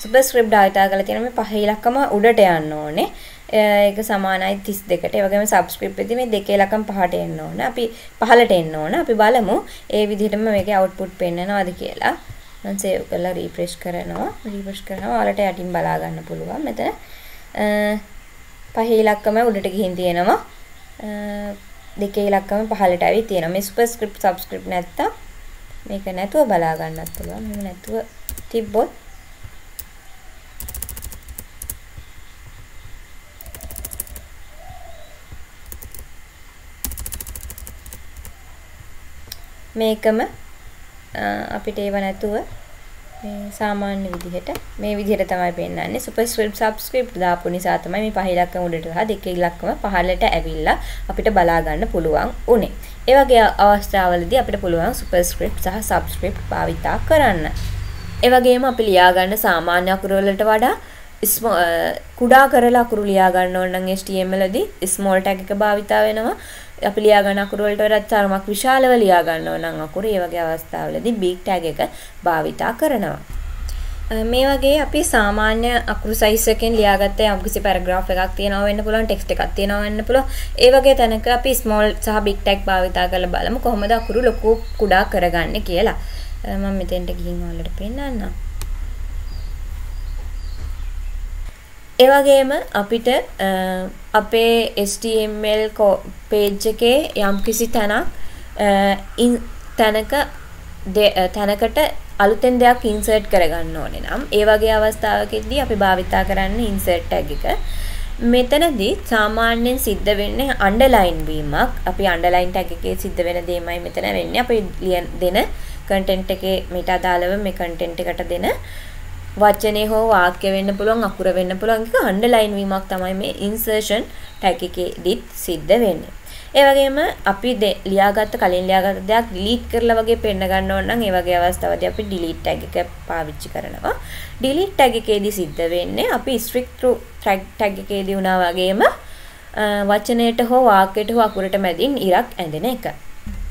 සුපර්ස්ක්‍රිප්ට් භාවිතා කරලා තියෙන මේ පහ ඉලක්කම උඩට යන්න ඕනේ. ඒක සමානයි 32ට. ඒ වගේම සබ්ස්ක්‍රිප්ට් එකදී මේ දෙකේ ඉලක්කම පහට එන්න ඕනේ. අපි පහලට එන්න ඕනේ. අපි බලමු ඒ විදිහටම මේකේ අවුට්පුට් පෙන්නනවාද කියලා. මම සේව් කරලා රීෆ්‍රෙෂ් කරනවා. රීෆ්‍රෙෂ් කරනවා. ඔයාලට යටින් බලා ගන්න පුළුවන්. මෙතන පහේ ඉලක්කම උඩට ගිහින් තියෙනවා. දෙකේ ඉලක්කම පහළට ඇවිත් තියෙනවා. මේ සුපර්ස්ක්‍රිප්ට් සබ්ස්ක්‍රිප්ට් නැත්තම් මේක නැතුව බලා ගන්නත් පුළුවන්. මෙහෙම නැතුව තිබ්බොත් මේකම අපිට ඒව නැතුව මේ සාමාන්‍ය විදිහට මේ විදිහට තමයි පෙන්වන්නේ සුපර්ස්ක්‍රිප්ට් සබ්ස්ක්‍රිප්ට් දාපු නිසා තමයි මේ පහ ඉලක්කම උඩට සහ දෙක ඉලක්කම පහළට ඇවිල්ලා අපිට බලා ගන්න පුළුවන් උනේ. ඒ වගේ අවස්ථාවලදී අපිට පුළුවන් සුපර්ස්ක්‍රිප්ට් සහ සබ්ස්ක්‍රිප්ට් භාවිතා කරන්න. ඒ වගේම අපි ලියා ගන්න සාමාන්‍ය අකුරු වලට වඩා කුඩා කරලා අකුරු ලියා ගන්න ඕන නම් HTML දී small tag එක භාවිතා වෙනවා. අපි ලියා ගන්න අකුරු වලට වඩා තරමක් විශාලව ලියා ගන්න ඕන නම් අකුරු ඒ වගේ අවස්ථාවලදී big tag එක භාවිතා කරනවා. මේ වගේ අපි සාමාන්‍ය අකුරු සයිස් එකෙන් ලියාගත්ත යම්කිසි පැරග්‍රාෆ් එකක් තියෙනවා වෙන්න පුළුවන් ටෙක්ස්ට් එකක් තියෙනවා වෙන්න පුළුවන්. ඒ වගේ තැනක අපි ස්මෝල් සහ බිග් ටැග් භාවිතා කරලා බලමු කොහොමද අකුරු ලොකු කුඩා කරගන්නේ කියලා. මම මෙතෙන්ට ගිහින් ඔයාලට පෙන්නන්නම්. ඒ වගේම අපිට අපේ HTML page එකේ යම්කිසි තැනක් තැනක තැනකට අලුතෙන් දෙයක් ඉන්සර්ට් කරගන්න ඕනේ නම් ඒ වගේ අවස්ථාවකදී අපි භාවිතා කරන්නේ ඉන්සර්ට් ටැග් එක. මෙතනදී සාමාන්‍යයෙන් සිද්ධ වෙන්නේ අන්ඩර්ලයින් වීමක්. අපි අන්ඩර්ලයින් ටැග් එකේ සිද්ධ වෙන දෙයමයි මෙතන වෙන්නේ. අපි දෙන කන්ටෙන්ට් එකේ මීට අදාළව මේ කන්ටෙන්ට් එකට දෙන වචනේ හෝ වාක්‍ය වෙන්න පුළුවන් අකුර වෙන්න පුළුවන් එක අන්ඩර්ලයින් වීමක් තමයි මේ ඉන්සර්ෂන් ටැග් එකේදීත් සිද්ධ වෙන්නේ. ඒ වගේම අපි ලියාගත්ත කලින් ලියාගත්ත දෙයක් ඩිලීට් කරලා වගේ පෙන්න ගන්න ඕන නම් ඒ වගේ අවස්ථාවදී අපි ඩිලීට් ටැග් එක පාවිච්චි කරනවා. ඩිලීට් ටැග් එකේදී සිද්ධ වෙන්නේ අපි ස්ට්‍රික්ට් ටු ටැග් එකේදී වුණා වගේම වචනයට හෝ වාක්‍යයට හෝ අකුරට මැදින් ඉරක් ඇඳෙන එක.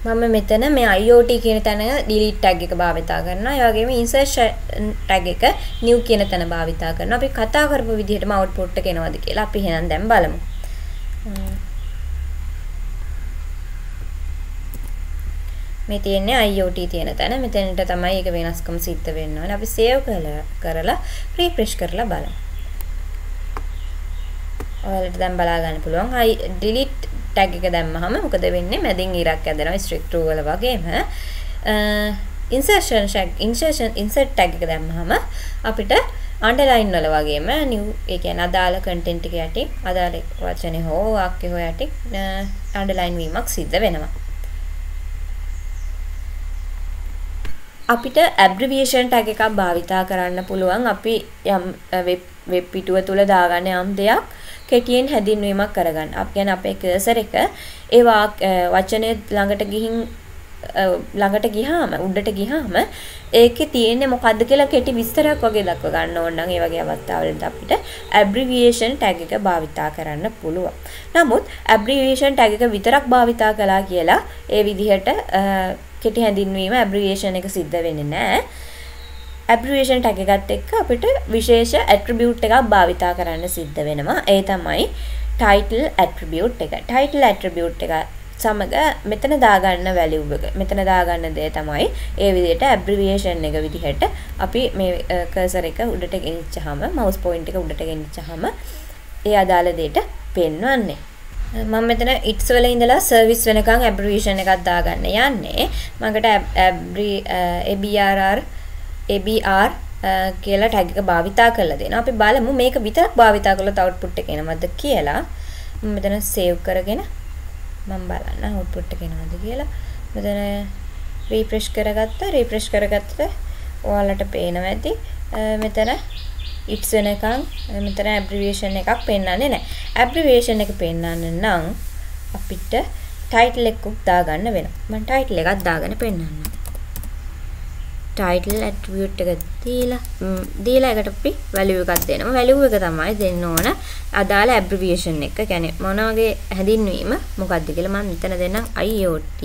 මම මෙතන මේ IoT කියන තැන delete tag එක භාවිතා කරනවා. ඒ වගේම insertion tag එක new කියන තැන භාවිතා කරනවා. අපි කතා කරපු විදිහටම output එක එනවද කියලා අපි එහෙනම් දැන් බලමු. මේ තියෙන්නේ IoT තියෙන තැන. මෙතනට තමයි ඒක වෙනස්කම් සිද්ධ වෙන්න ඕනේ. අපි save කරලා refresh කරලා බලමු. ඔයාලට දැන් බලා ගන්න පුළුවන්. delete tag එක දැම්මහම මොකද වෙන්නේ? මැදින් ඉරක් ඇදෙනවා strict rule වල වගේම. insertion tag insertion insert tag එක දැම්මහම අපිට අන්ඩර්ලයින් වල වගේම new ඒ කියන්නේ අදාළ content එක යටින් අදාළ වචනේ හෝ වාක්‍ය හෝ යටින් අන්ඩර්ලයින් වීමක් සිද්ධ වෙනවා. අපිට ඇබ්‍රිවියේෂන් ටැග් එකක් භාවිතා කරන්න පුළුවන් අපි යම් වෙබ් පිටුව තුල දාගන්න යම් දෙයක් කෙටියෙන් හැඳින්වීමක් කරගන්න. අප කියන්නේ අපේ කර්සර් එක ඒ වචනේ ළඟට ගිහින් ළඟට ගියාම උඩට ගියාම ඒකේ තියෙන්නේ මොකද්ද කියලා කෙටි විස්තරයක් වගේ දක්ව ගන්න ඕන නම් ඒ වගේ අවස්ථාවලදී අපිට ඇබ්‍රිවියේෂන් ටැග් එක භාවිතා කරන්න පුළුවන්. නමුත් ඇබ්‍රිවියේෂන් ටැග් එක විතරක් භාවිතා කළා කියලා ඒ විදිහට කෙටි හැඳින්වීම ඇබ්‍රිවියේෂන් එක සිද්ධ වෙන්නේ නැහැ. ඇබ්‍රිවියේෂන් ටැග් එකත් එක්ක අපිට විශේෂ ඇට්‍රිබියුට් එකක් භාවිතා කරන්න සිද්ධ වෙනවා. ඒ තමයි title attribute එක. title attribute එක සමග මෙතන දාගන්න වැලියු එක. මෙතන දාගන්න දේ තමයි ඒ විදිහට ඇබ්‍රිවියේෂන් එක විදිහට අපි මේ කර්සර් එක උඩට ගෙනිච්චාම mouse point එක උඩට ගෙනිච්චාම ඒ අදාළ දෙයට පෙන්වන්නේ. මම මෙතන ඉට්ස් වල ඉඳලා සර්විස් වෙනකන් ඇබ්‍රිවියේෂන් එකක් දාගන්න යන්නේ. මකට ඇබ්‍රි ABRR ABR කියලා ටැග් එක භාවිතා කරලා දෙනවා. අපි බලමු මේක විතරක් භාවිතා කළොත් අවුට්පුට් එක එනවද කියලා. මම මෙතන සේව් කරගෙන මම බලන්න අවුට්පුට් එක එනවද කියලා. මෙතන රීෆ්‍රෙෂ් කරගත්තා. රීෆ්‍රෙෂ් කරගත්තට ඔයාලට පේනවා ඇති. මෙතන ඉට්ස් වෙනකන් මෙතන ඇබ්‍රිවියේෂන් එකක් පෙන්වන්නේ නැහැ. ඇබ්‍රිවියේෂන් එක පෙන්වන්න නම් අපිට ටයිටල් එකක් දාගන්න වෙනවා. මම ටයිටල් එකක් දාගෙන පෙන්වන්නම්. ටයිටල් ඇට්‍රිබියුට් එක දීලා දීලා එකට අපි වැලියු එකක් දෙනවා. වැලියු එක තමයි දෙන්න ඕන අදාළ ඇබ්‍රිවියේෂන් එක. කියන්නේ මොන වගේ හැඳින්වීම මොකක්ද කියලා මම මෙතන දෙන්නම් IoT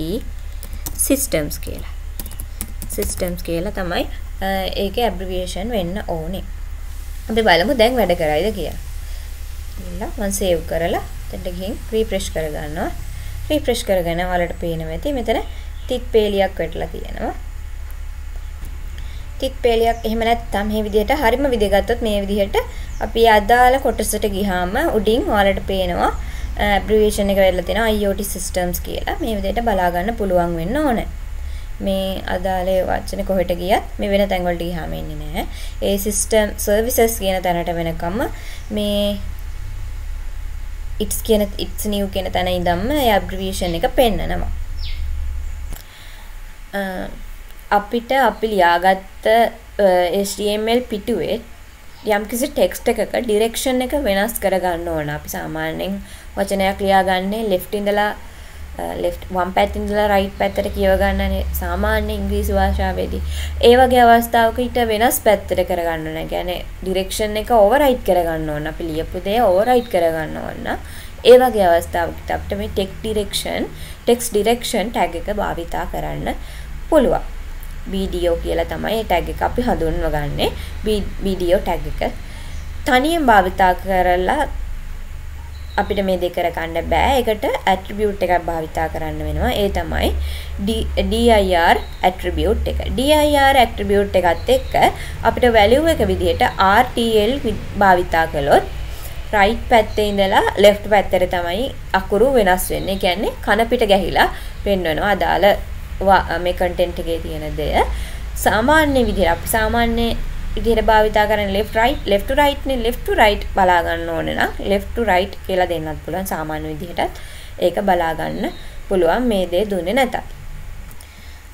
systems කියලා. systems කියලා තමයි ඒකේ ඇබ්‍රිවියේෂන් වෙන්න ඕනේ. අපි බලමු දැන් වැඩ කරයිද කියලා. ඉන්න මම සේව් කරලා එතනට ගිහින් රීෆ්‍රෙෂ් කරගන්නවා. රීෆ්‍රෙෂ් කරගෙන ඔයාලට පේනවා ඇති මෙතන තිත් පේලියක් වැටලා තියෙනවා. තිත් පේලියක් එහෙම නැත්නම් මේ විදිහට හරිම විදිහ ගත්තොත් මේ විදිහට අපි අදාළ කොටසට ගියාම උඩින් ඔයාලට පේනවා ඇබ්‍රිවියේෂන් එක වෙලා තියෙනවා IoT systems කියලා. මේ විදිහට බලා ගන්න පුළුවන් වෙන්න ඕනේ. මේ අදාළ වචන කොහෙට ගියත් මේ වෙන තැන් වලට ගියාම එන්නේ නැහැ. ඒ සිස්ටම් සර්විසස් කියන තැනට වෙනකම්ම මේ it's කියන it's new කියන තැන ඉඳන්ම ඒ abbreviation එක පෙන්නනවා. අපිට අපි ලියාගත්ත HTML පිටුවේ යම්කිසි ටෙක්ස්ට් එකක ඩිරෙක්ෂන් එක වෙනස් කරගන්න ඕන. අපි සාමාන්‍යයෙන් වචනයක් ලියාගන්නේ left ඉඳලා left වම් පැත්තෙන් ඉඳලා right පැත්තට කියව ගන්නනේ සාමාන්‍ය ඉංග්‍රීසි භාෂාවේදී. ඒ වගේ අවස්ථාවක ඊට වෙනස් පැත්තට කරගන්න ඕන. කියන්නේ ඩිරෙක්ෂන් එක ඕවර්රයිට් කරගන්න ඕන. අපි ලියපු දේ ඕවර්රයිට් කරගන්න ඕන. ඒ වගේ අවස්ථාවකට අපිට මේ text direction text direction tag එක භාවිතා කරන්න පුළුවන්. වීඩියෝ කියලා තමයි ටැග් එක අපි හඳුන්වගන්නේ. වීඩියෝ ටැග් එක තනියෙන් භාවිතා කරලා අපිට මේ දෙක කරගන්න බෑ. ඒකට ඇට්‍රිබියුට් එකක් භාවිතා කරන්න වෙනවා. ඒ තමයි dir ඇට්‍රිබියුට් එක. dir ඇට්‍රිබියුට් එකත් එක්ක අපිට value එක විදිහට rtl භාවිතා කළොත් right පැත්තේ ඉඳලා left පැත්තට තමයි අකුරු වෙනස් වෙන්නේ. ඒ කියන්නේ කන පිට ගැහිලා පෙන්වනවා අදාළ මේ content එකේ තියෙන දේ. සාමාන්‍ය විදිහට අපි සාමාන්‍ය විදිහට භාවිතා කරන left right left to right නේ left to right බලා ගන්න ඕනේ නම් left to right කියලා දෙන්නත් පුළුවන් සාමාන්‍ය විදිහටත් ඒක බලා ගන්න පුළුවන් මේ දේ දුන්නේ නැතත්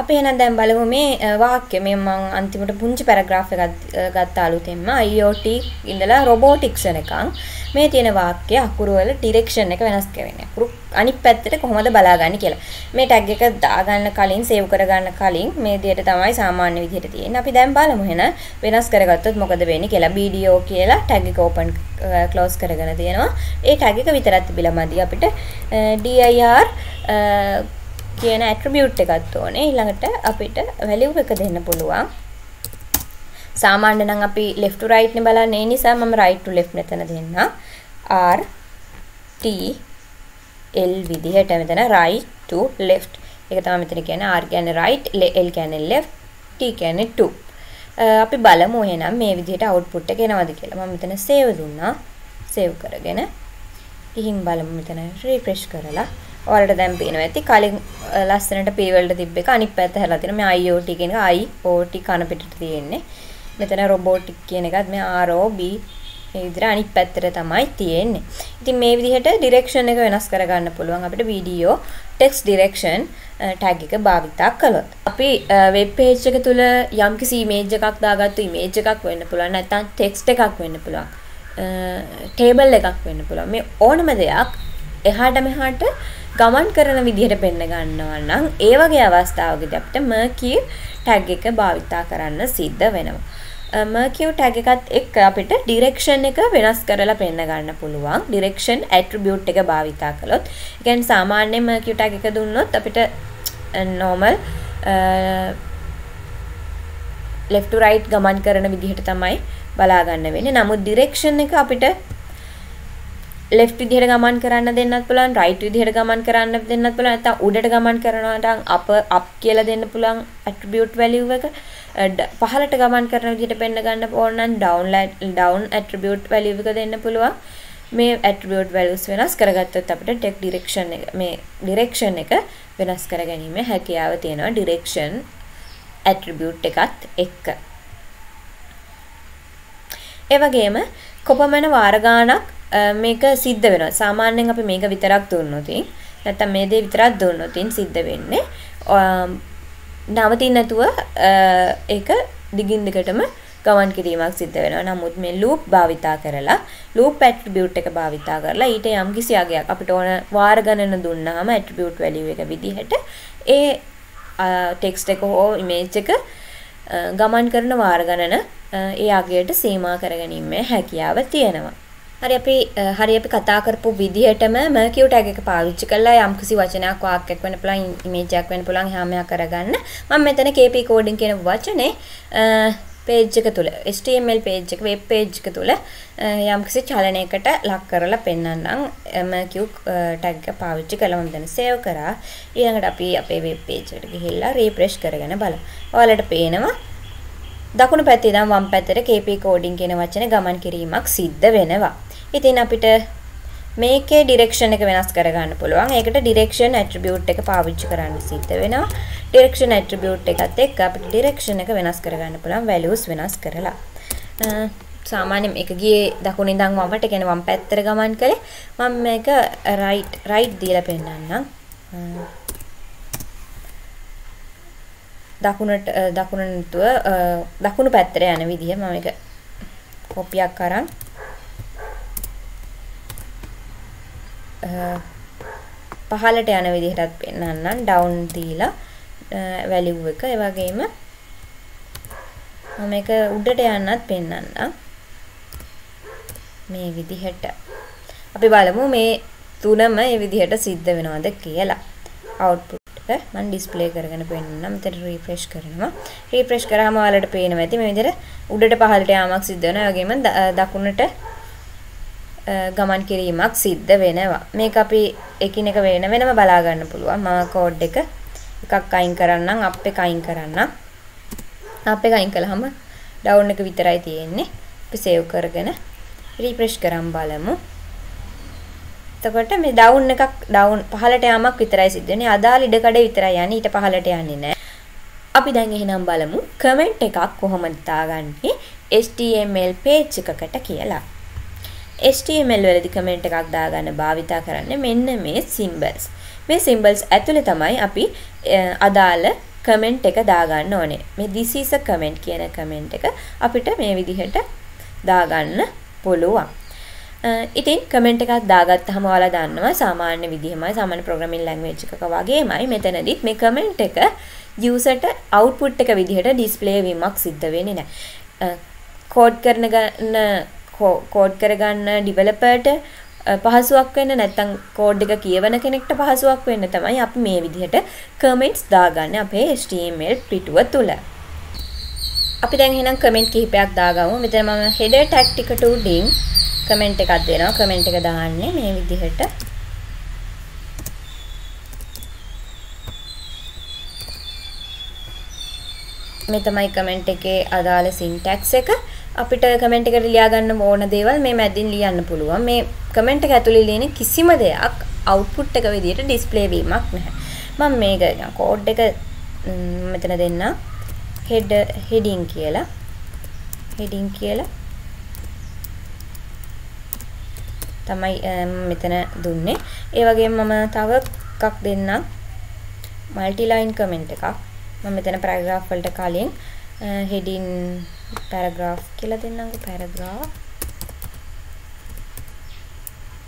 අපි එහෙනම් දැන් බලමු මේ වාක්‍ය මේ මම අන්තිමට පුංචි පැරග්‍රාෆ් එකක් ගත්ත අලුතෙන්ම IoT ඉඳලා robotics වෙනකන් මේ තියෙන වාක්‍ය අකුරු වල ඩිරෙක්ෂන් එක වෙනස් කරන්නේ. අකුරු අනිත් පැත්තට කොහොමද බලාගන්නේ කියලා. මේ ටැග් එක දාගන්න කලින් සේව් කරගන්න කලින් මේ විදිහට තමයි සාමාන්‍ය විදිහට තියෙන්නේ. අපි දැන් බලමු එහෙනම් වෙනස් කරගත්තොත් මොකද වෙන්නේ කියලා. BDO කියලා ටැග් එක ඕපන් ක්ලෝස් කරගෙන තියෙනවා. ඒ ටැග් එක විතරක් තිබිලා මදි අපිට dir කියන ඇට්‍රිබියුට් එකත් ඕනේ. ඊළඟට අපිට වැලියු එක දෙන්න පුළුවන්. සාමාන්‍ය නම් අපි left to right නේ බලන්නේ. ඒ නිසා මම right to left මෙතන දෙන්න. R T L විදිහට මෙතන right to left. ඒක තමයි මෙතන කියන්නේ R කියන්නේ right, L කියන්නේ left, T කියන්නේ to. අපි බලමු එහෙනම් මේ විදිහට output එක එනවද කියලා. මම මෙතන save දුන්නා. save කරගෙන ගිහින් බලමු මෙතන refresh කරලා. ඔයාලට දැන් පේනවා ඇති කලින් ලස්සනට P වලට තිබ්බ එක අනිත් පැත්ත හැරලා තියෙනවා. මේ IoT කියන එක IoT කන පිටට තියෙන්නේ. මෙතන robotic කියන එකත් මේ ROB මේ විදිහට අනිත් පැත්තට තමයි තියෙන්නේ. ඉතින් මේ විදිහට direction එක වෙනස් කරගන්න පුළුවන් අපිට video text direction tag එක භාවිතා කළොත්. අපි web page එක තුල යම්කිසි image එකක් දාගත්තු image එකක් වෙන්න පුළුවන් නැත්නම් text එකක් වෙන්න පුළුවන්. table එකක් වෙන්න පුළුවන්. මේ ඕනම දෙයක් එහාට මෙහාට ගමන් කරන විදිහට පෙන්න ගන්නවා නම් ඒ වගේ අවස්ථාවකදී අපිට mercury tag එක භාවිතා කරන්න සිද්ධ වෙනවා. mercury tag එකත් එක්ක අපිට direction එක වෙනස් කරලා පෙන්න ගන්න පුළුවන්. direction attribute එක භාවිතා කළොත්. ඒ කියන්නේ සාමාන්‍ය mercury tag එක දුන්නොත් අපිට normal left to right ගමන් කරන විදිහට තමයි බලා ගන්න වෙන්නේ. නමුත් direction එක අපිට left විදිහට ගමන් කරන්න දෙන්නත් පුළුවන් right විදිහට ගමන් කරන්න දෙන්නත් පුළුවන් නැත්නම් උඩට ගමන් කරනවා නම් up up කියලා දෙන්න පුළුවන් attribute value එක. පහළට ගමන් කරන විදිහට පෙන්න ගන්න ඕන නම් down down attribute value එක දෙන්න පුළුවන්. මේ attribute values වෙනස් කරගත්තොත් අපිට text direction එක මේ direction එක වෙනස් කර ගැනීම හැකියාව තියෙනවා. direction attribute එකත් එක්ක. ඒ වගේම කොපමණ වාර ගාණක් මේක සිද්ධ වෙනවා. සාමාන්‍යයෙන් අපි මේක විතරක් දුන්නොත් නැත්තම් මේ දේ විතරක් දුන්නොත් සිද්ධ වෙන්නේ නවතින්න නැතුව ඒක දිගින් දිගටම ගමන් කිරීමක් සිද්ධ වෙනවා. නමුත් මේ loop භාවිතා කරලා loop attribute එක භාවිතා කරලා ඊට යම් කිසි අගයක් අපිට ඕන වාර ගණන දුන්නාම attribute value එක විදිහට ඒ text එක හෝ image එක ගමන් කරන වාර ගණන ඒ අගයට සීමා කරගැනීමේ හැකියාව තියෙනවා. හරි අපි හරි අපි කතා කරපු විදිහටම මර්කියු ටැග් එක පාවිච්චි කරලා යම්කිසි වචනයක් වාක්‍යයක් වෙන්න පුළුවන් ඉමේජ් එකක් වෙන්න පුළුවන් එහා මෙහා කරගන්න. මම මෙතන KP කෝඩින් කියන වචනේ page එක තුල HTML page එක web page එක තුල යම්කිසි චලනයකට ලක් කරලා පෙන්වන්නම් මර්කියු ටැග් එක පාවිච්චි කළා මම දැන් save කරා. ඊළඟට අපි අපේ web page එකට ගිහිල්ලා refresh කරගෙන බලමු. ඔයාලට පේනවා දකුණු පැත්තේ ඉඳන් වම් පැත්තට KP කෝඩින් කියන වචනේ ගමන් කිරීමක් සිද්ධ වෙනවා. ඉතින් අපිට මේකේ ඩිරෙක්ෂන් එක වෙනස් කරගන්න පුළුවන්. ඒකට ඩිරෙක්ෂන් ඇට්‍රිබියුට් එක පාවිච්චි කරන්න සිද්ධ වෙනවා. ඩිරෙක්ෂන් ඇට්‍රිබියුට් එකත් එක්ක අපිට ඩිරෙක්ෂන් එක වෙනස් කරගන්න පුළුවන් values වෙනස් කරලා. සාමාන්‍යයෙන් මේක ගියේ දකුණින් ඉඳන් වමට කියන වම් පැත්තට ගමන් කළේ. මම මේක right right දීලා පෙන්නන්නම්. දකුණට දකුණ නැතුව දකුණු පැත්තට යන විදිහ මම එක කොපියක් අරන් පහළට යන විදිහටත් පෙන්වන්නම් ඩවුන් දීලා වැලියු එක ඒ වගේම මම මේක උඩට යන්නත් පෙන්වන්නම් මේ විදිහට. අපි බලමු මේ තුනම මේ විදිහට සිද්ධ වෙනවද කියලා. අවුට්පුට් එක මම ඩිස්ප්ලේ කරගෙන පෙන්නන්නම්. මෙතන රිෆ්‍රෙෂ් කරනවා. රිෆ්‍රෙෂ් කරාම ඔයාලට පේනවා ඇති. මේ විදිහට උඩට පහළට යාමක් සිද්ධ වෙනවා. ඒ වගේම දකුණට ගමන් කිරීමක් සිද්ධ වෙනවා. මේක අපි එකිනෙක වෙන වෙනම බලා ගන්න පුළුවන්. මම කෝඩ් එක එකක් අයින් කරන්නම්, අප් එක අයින් කරන්නම්. අප් එක අයින් කළාම ඩවුන් එක විතරයි තියෙන්නේ. අපි සේව් කරගෙන රිෆ්‍රෙෂ් කරන් බලමු. එතකොට මේ ඩවුන් එකක් ඩවුන් පහළට යාමක් විතරයි සිද්ධ වෙන්නේ. අදාළ ඉඩකඩ විතරයි යන්නේ. ඊට පහළට යන්නේ නැහැ. අපි දැන් එහෙනම් බලමු කමෙන්ට් එකක් කොහොමද දාගන්නේ HTML page එකකට කියලා. HTML වලදී කමෙන්ට් එකක් දාගන්න භාවිතා කරන්නේ මෙන්න මේ symbols. මේ symbols ඇතුලේ තමයි අපි අදාළ කමෙන්ට් එක දාගන්න ඕනේ. මේ this is a comment කියන කමෙන්ට් එක අපිට මේ විදිහට දාගන්න පුළුවන්. ඉතින් කමෙන්ට් එකක් දාගත්තාම ඔයාලා දන්නවා සාමාන්‍ය විදිහමයි සාමාන්‍ය ප්‍රෝග්‍රෑමින් ලැන්ග්වේජ් එකක වගේමයි මෙතනදිත් මේ කමෙන්ට් එක යූසර්ට අවුට්පුට් එක විදිහට ඩිස්ප්ලේ වීමක් සිද්ධ වෙන්නේ නැහැ. කෝඩ් කරන ගන්න කෝඩ් කරගන්න ඩිවලපර්ට පහසුවක් වෙන්න නැත්තම් කෝඩ් එක කියවන කෙනෙක්ට පහසුවක් වෙන්න තමයි අපි මේ විදිහට කමෙන්ට්ස් දාගන්න අපේ HTML පිටුව තුල. අපි දැන් එහෙනම් කමෙන්ට් කිහිපයක් දාගමු. මෙතන මම header tag ටිකට උඩින් කමෙන්ට් එකක් දෙනවා. කමෙන්ට් එක දාන්නේ මේ විදිහට. මේ තමයි කමෙන්ට් එකේ අදාළ සින්ටැක්ස් එක. අපිට කමෙන්ට් එකට ලියා ගන්න ඕන දේවල් මේ මැදින් ලියන්න පුළුවන්. මේ කමෙන්ට් එක ඇතුලේ ලියන කිසිම දෙයක් අවුට්පුට් එක විදිහට ඩිස්ප්ලේ වීමක් නැහැ. මම මේක කෝඩ් එක මෙතන දෙන්න head heading කියලා heading කියලා තමයි මෙතන දුන්නේ. ඒ වගේම මම තව එකක් දෙන්නම් මල්ටි ලයින් කමෙන්ට් එකක්. මම මෙතන පැරග්‍රාෆ් වලට කලින් heading paragraph කියලා දෙන්නම්කෝ? paragraph.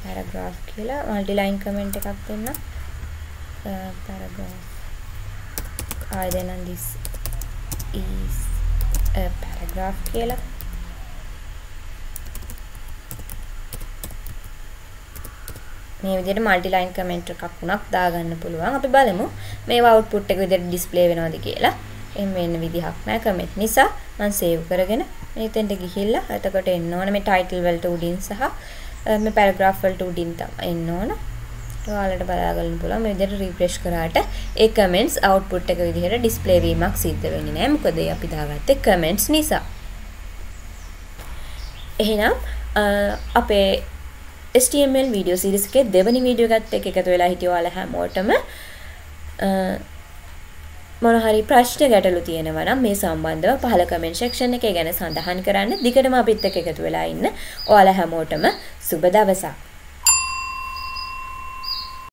paragraph කියලා multi line comment එකක් දෙන්න. paragraph. ආයෙ දෙන්නම් this is a paragraph කියලා. මේ විදිහට මල්ටි ලයින් කමෙන්ට් එකක් වුණක් දාගන්න පුළුවන්. අපි බලමු මේවා අවුට්පුට් එක විදිහට ඩිස්ප්ලේ වෙනවද කියලා. එහෙම වෙන්න විදිහක් නැහැ කමෙන්ට් නිසා මම සේව් කරගෙන මෙතෙන්ට ගිහිල්ලා එතකොට එන්න ඕන මේ ටයිටල් වලට උඩින් සහ මේ පැරග්‍රාෆ් වලට උඩින් තමයි එන්න ඕන. ඔයාලට බලා ගන්න පුළුවන් මේ විදිහට රිෆ්‍රෙෂ් කරාට ඒ කමෙන්ට්ස් අවුට්පුට් එක විදිහට ඩිස්ප්ලේ වීමක් සිද්ධ වෙන්නේ නැහැ. මොකද ඒ අපි දාගත්තේ කමෙන්ට්ස් නිසා. එහෙනම් අපේ HTML වීඩියෝ සීරීස් එකේ දෙවනි වීඩියෝ එකත් එක්ක එකතු වෙලා හිටිය ඔයාලා හැමෝටම මොන හරි ප්‍රශ්න ගැටලු තියෙනවා නම් මේ සම්බන්ධව පහළ කමෙන්ට් සෙක්ෂන් එකේ ගැන සඳහන් කරන්න. දිගටම අපිත් එක්ක එකතු වෙලා ඉන්න. ඔයාලා හැමෝටම සුබ දවසක්.